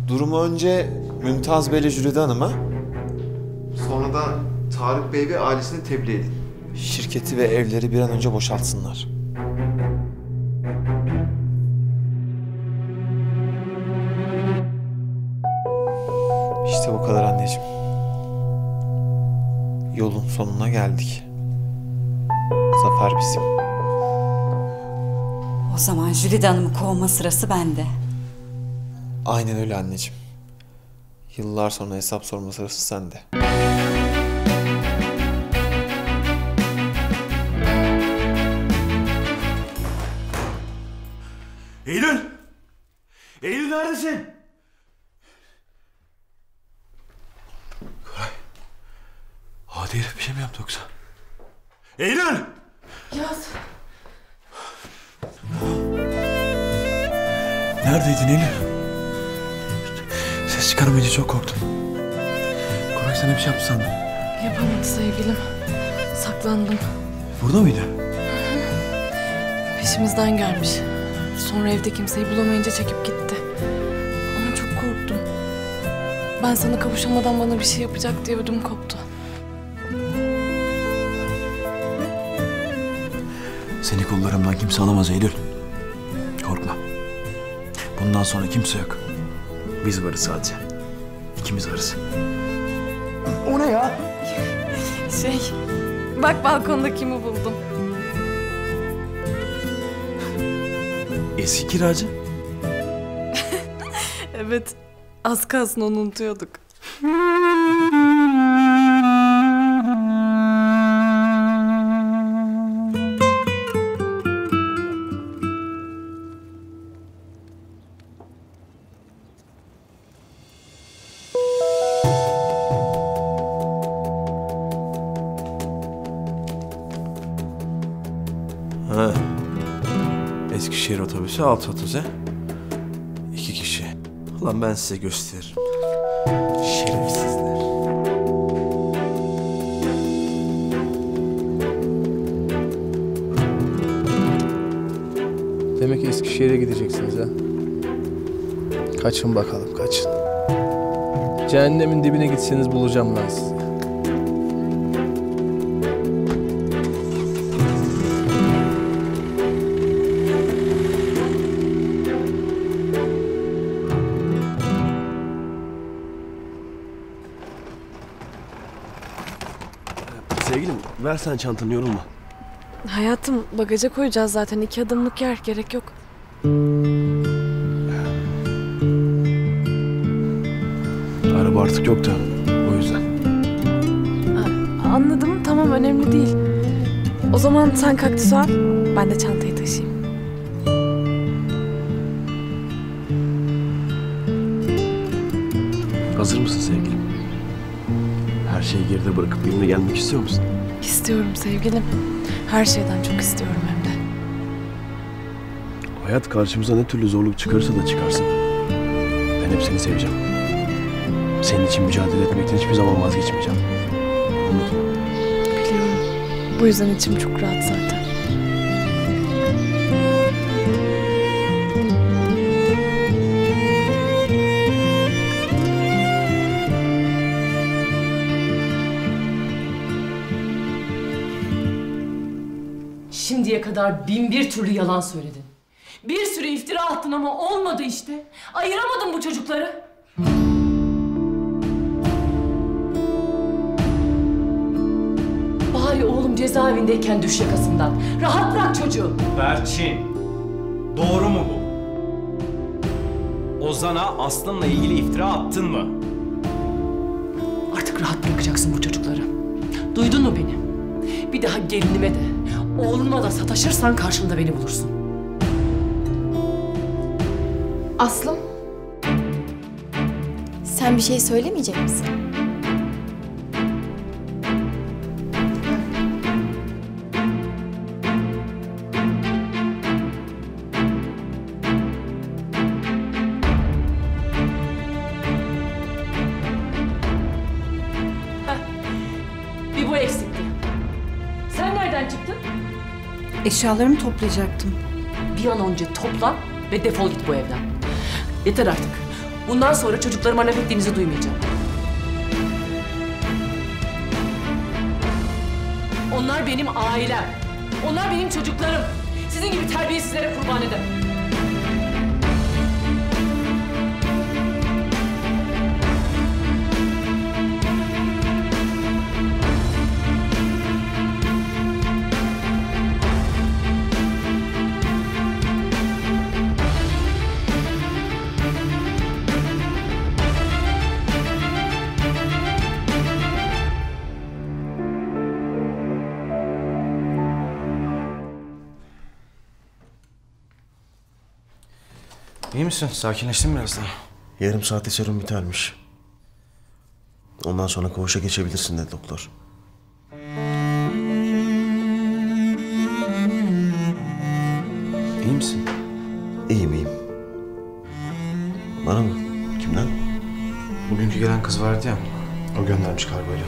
Durumu önce Mümtaz Bey ile Jülide Hanım'a, sonra da Tarık Bey ve ailesine tebliğ edin. Şirketi ve evleri bir an önce boşaltsınlar. Bu kadar anneciğim. Yolun sonuna geldik. Zafer bizim. O zaman Jülide Hanım'ı kovma sırası bende. Aynen öyle anneciğim. Yıllar sonra hesap sorma sırası sende. Eylül! Eylül neredesin? Hadi herif bir şey mi yaptı yoksa? Eylül! Yaz. Neredeydin Eylül? Ses çıkarmayınca çok korktum. Koray sana bir şey yaptı sandım. Yapamadı sevgilim. Saklandım. Burada mıydı? Peşimizden gelmiş. Sonra evde kimseyi bulamayınca çekip gitti. Ama çok korktum. Ben sana kavuşamadan bana bir şey yapacak diye ödüm koptu. Seni kollarımdan kimse alamaz Eylül. Korkma. Bundan sonra kimse yok. Biz varız sadece. İkimiz varız. O ne ya? Şey, bak balkonda kimi buldum. Eski kiracı. *laughs* Evet, az kalsın onu unutuyorduk. Alt otobüse. İki kişi. Ulan ben size gösteririm. Şerefsizler. Demek ki Eskişehir'e gideceksiniz ha. Kaçın bakalım kaçın. Cehennemin dibine gitseniz bulacağım ben sizi. Sen çantanı yorulma. Hayatım, bagaja koyacağız zaten. iki adımlık yer, gerek yok. Araba artık yok da o yüzden. Anladım, tamam önemli değil. O zaman sen kaktüsü al, ben de çantayı taşıyayım. Hazır mısın sevgilim? Her şeyi geride bırakıp benimle gelmek istiyor musun? İstiyorum sevgilim. Her şeyden çok istiyorum hem de. Hayat karşımıza ne türlü zorluk çıkarırsa da çıkarsın. Ben hep seni seveceğim. Senin için mücadele etmekten hiçbir zaman vazgeçmeyeceğim. Mı? Biliyorum. Bu yüzden içim çok rahat zaten. Kadar bin bir türlü yalan söyledin. Bir sürü iftira attın ama olmadı işte. Ayıramadın bu çocukları. Bari oğlum cezaevindeyken düş yakasından. Rahat bırak çocuğu. Berçin, doğru mu bu? Ozan'a Aslı'nla ilgili iftira attın mı? Artık rahat bırakacaksın bu çocukları. Duydun mu beni? Bir daha gelinime de, oğluma da sataşırsan karşımda beni bulursun. Aslım. Sen bir şey söylemeyecek misin? Eşyalarımı toplayacaktım. Bir an önce topla ve defol git bu evden. Yeter artık. Bundan sonra çocuklarıma laf ettiğinizi duymayacağım. Onlar benim ailem. Onlar benim çocuklarım. Sizin gibi terbiyesizlere kurban edemem. Misin? Sakinleştin biraz daha. Yarım saate serum bitermiş. Ondan sonra koğuşa geçebilirsin dedi doktor. İyi misin? İyiyim iyiyim. Bana mı? Kimden? Bugünkü gelen kız vardı ya. O göndermiş kargoyla.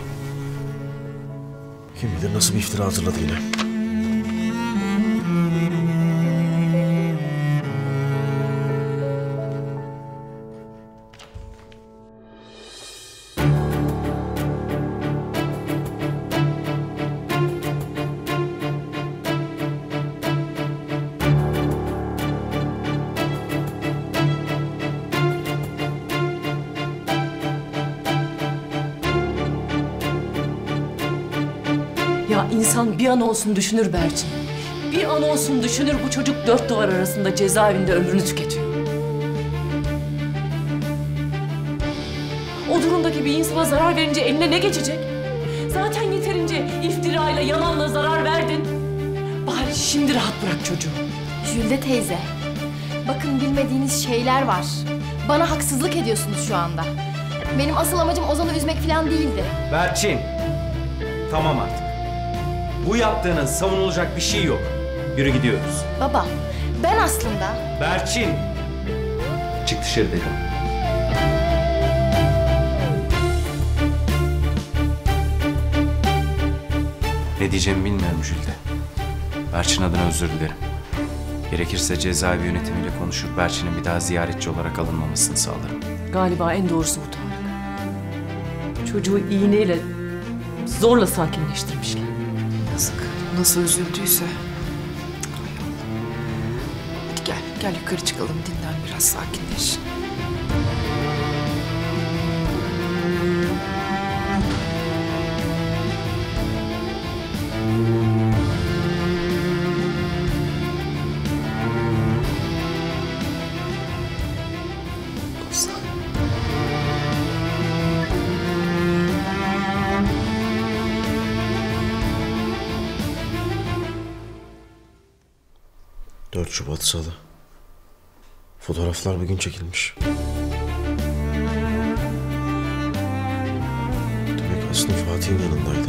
Kim bilir nasıl bir iftira hazırladı yine. An olsun düşünür Berçin. Bir an olsun düşünür bu çocuk dört duvar arasında cezaevinde ömrünü tüketiyor. O durumdaki bir insana zarar verince eline ne geçecek? Zaten yeterince iftirayla, yalanla zarar verdin. Bari şimdi rahat bırak çocuğu. Jülde teyze, bakın bilmediğiniz şeyler var. Bana haksızlık ediyorsunuz şu anda. Benim asıl amacım Ozan'ı üzmek falan değildi. Berçin. Tamam artık. Bu yaptığının savunulacak bir şey yok. Yürü gidiyoruz. Baba, ben aslında Berçin. Çık dışarı dedim. Ne diyeceğimi bilmiyorum Jülde. Berçin adına özür dilerim. Gerekirse cezaevi yönetimiyle konuşur Berçin'in bir daha ziyaretçi olarak alınmamasını sağlarım. Galiba en doğrusu bu Tarık. Çocuğu iğneyle zorla sakinleştirmişler. Nasıl üzüldüyse. Hadi gel, gel yukarı çıkalım dinlen biraz sakinleş. Salı. Fotoğraflar bugün çekilmiş. Demek Aslı Fatih'in yanındaydı.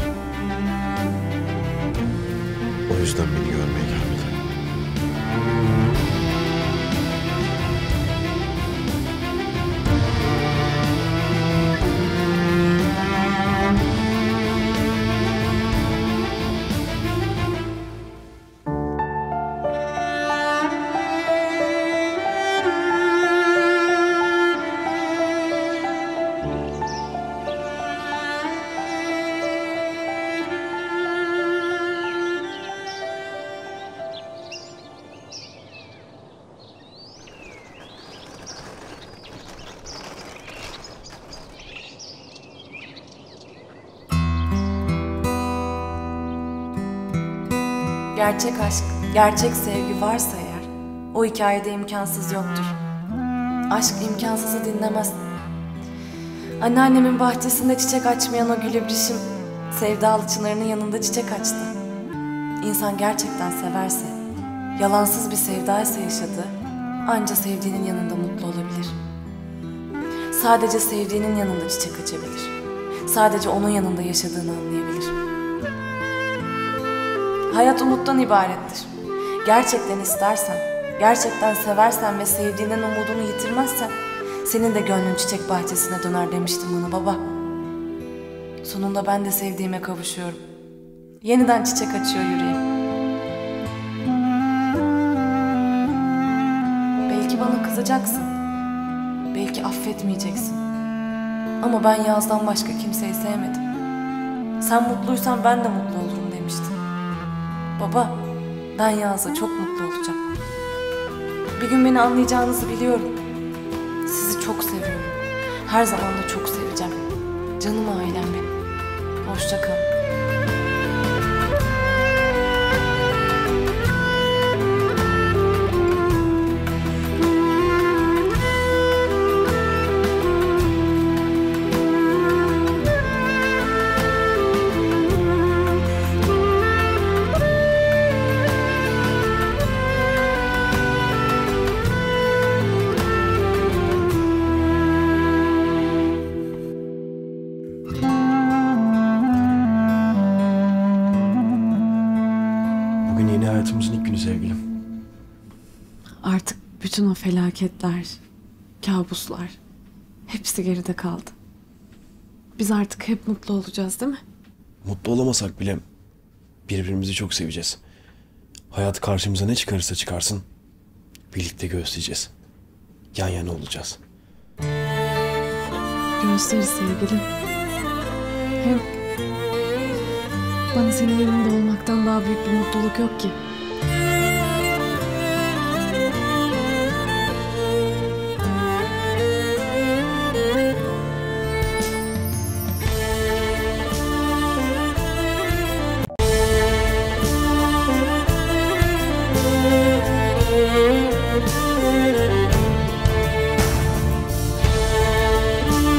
O yüzden beni görmeye gelmedi. Gerçek aşk, gerçek sevgi varsa eğer o hikayede imkansız yoktur. Aşk imkansızı dinlemez. Anneannemin bahçesinde çiçek açmayan o gülebrişim sevdalı çınarının yanında çiçek açtı. İnsan gerçekten severse, yalansız bir sevdaysa yaşadığı anca sevdiğinin yanında mutlu olabilir. Sadece sevdiğinin yanında çiçek açabilir. Sadece onun yanında yaşadığını anlayabilir. Hayat umuttan ibarettir. Gerçekten istersen, gerçekten seversen ve sevdiğinden umudunu yitirmezsen senin de gönlün çiçek bahçesine döner demiştim bana baba. Sonunda ben de sevdiğime kavuşuyorum. Yeniden çiçek açıyor yüreğim. Belki bana kızacaksın. Belki affetmeyeceksin. Ama ben yazdan başka kimseyi sevmedim. Sen mutluysan ben de mutlu olurum. Baba, ben Yaz'la çok mutlu olacağım. Bir gün beni anlayacağınızı biliyorum. Sizi çok seviyorum. Her zaman da çok seveceğim. Canım ailem benim. Hoşça kalın. Felaketler, kabuslar hepsi geride kaldı. Biz artık hep mutlu olacağız değil mi? Mutlu olamasak bile birbirimizi çok seveceğiz. Hayat karşımıza ne çıkarırsa çıkarsın birlikte göğüsleyeceğiz. Yan yana olacağız. Gösteririz sevgilim. Hem bana senin yanında olmaktan daha büyük bir mutluluk yok ki.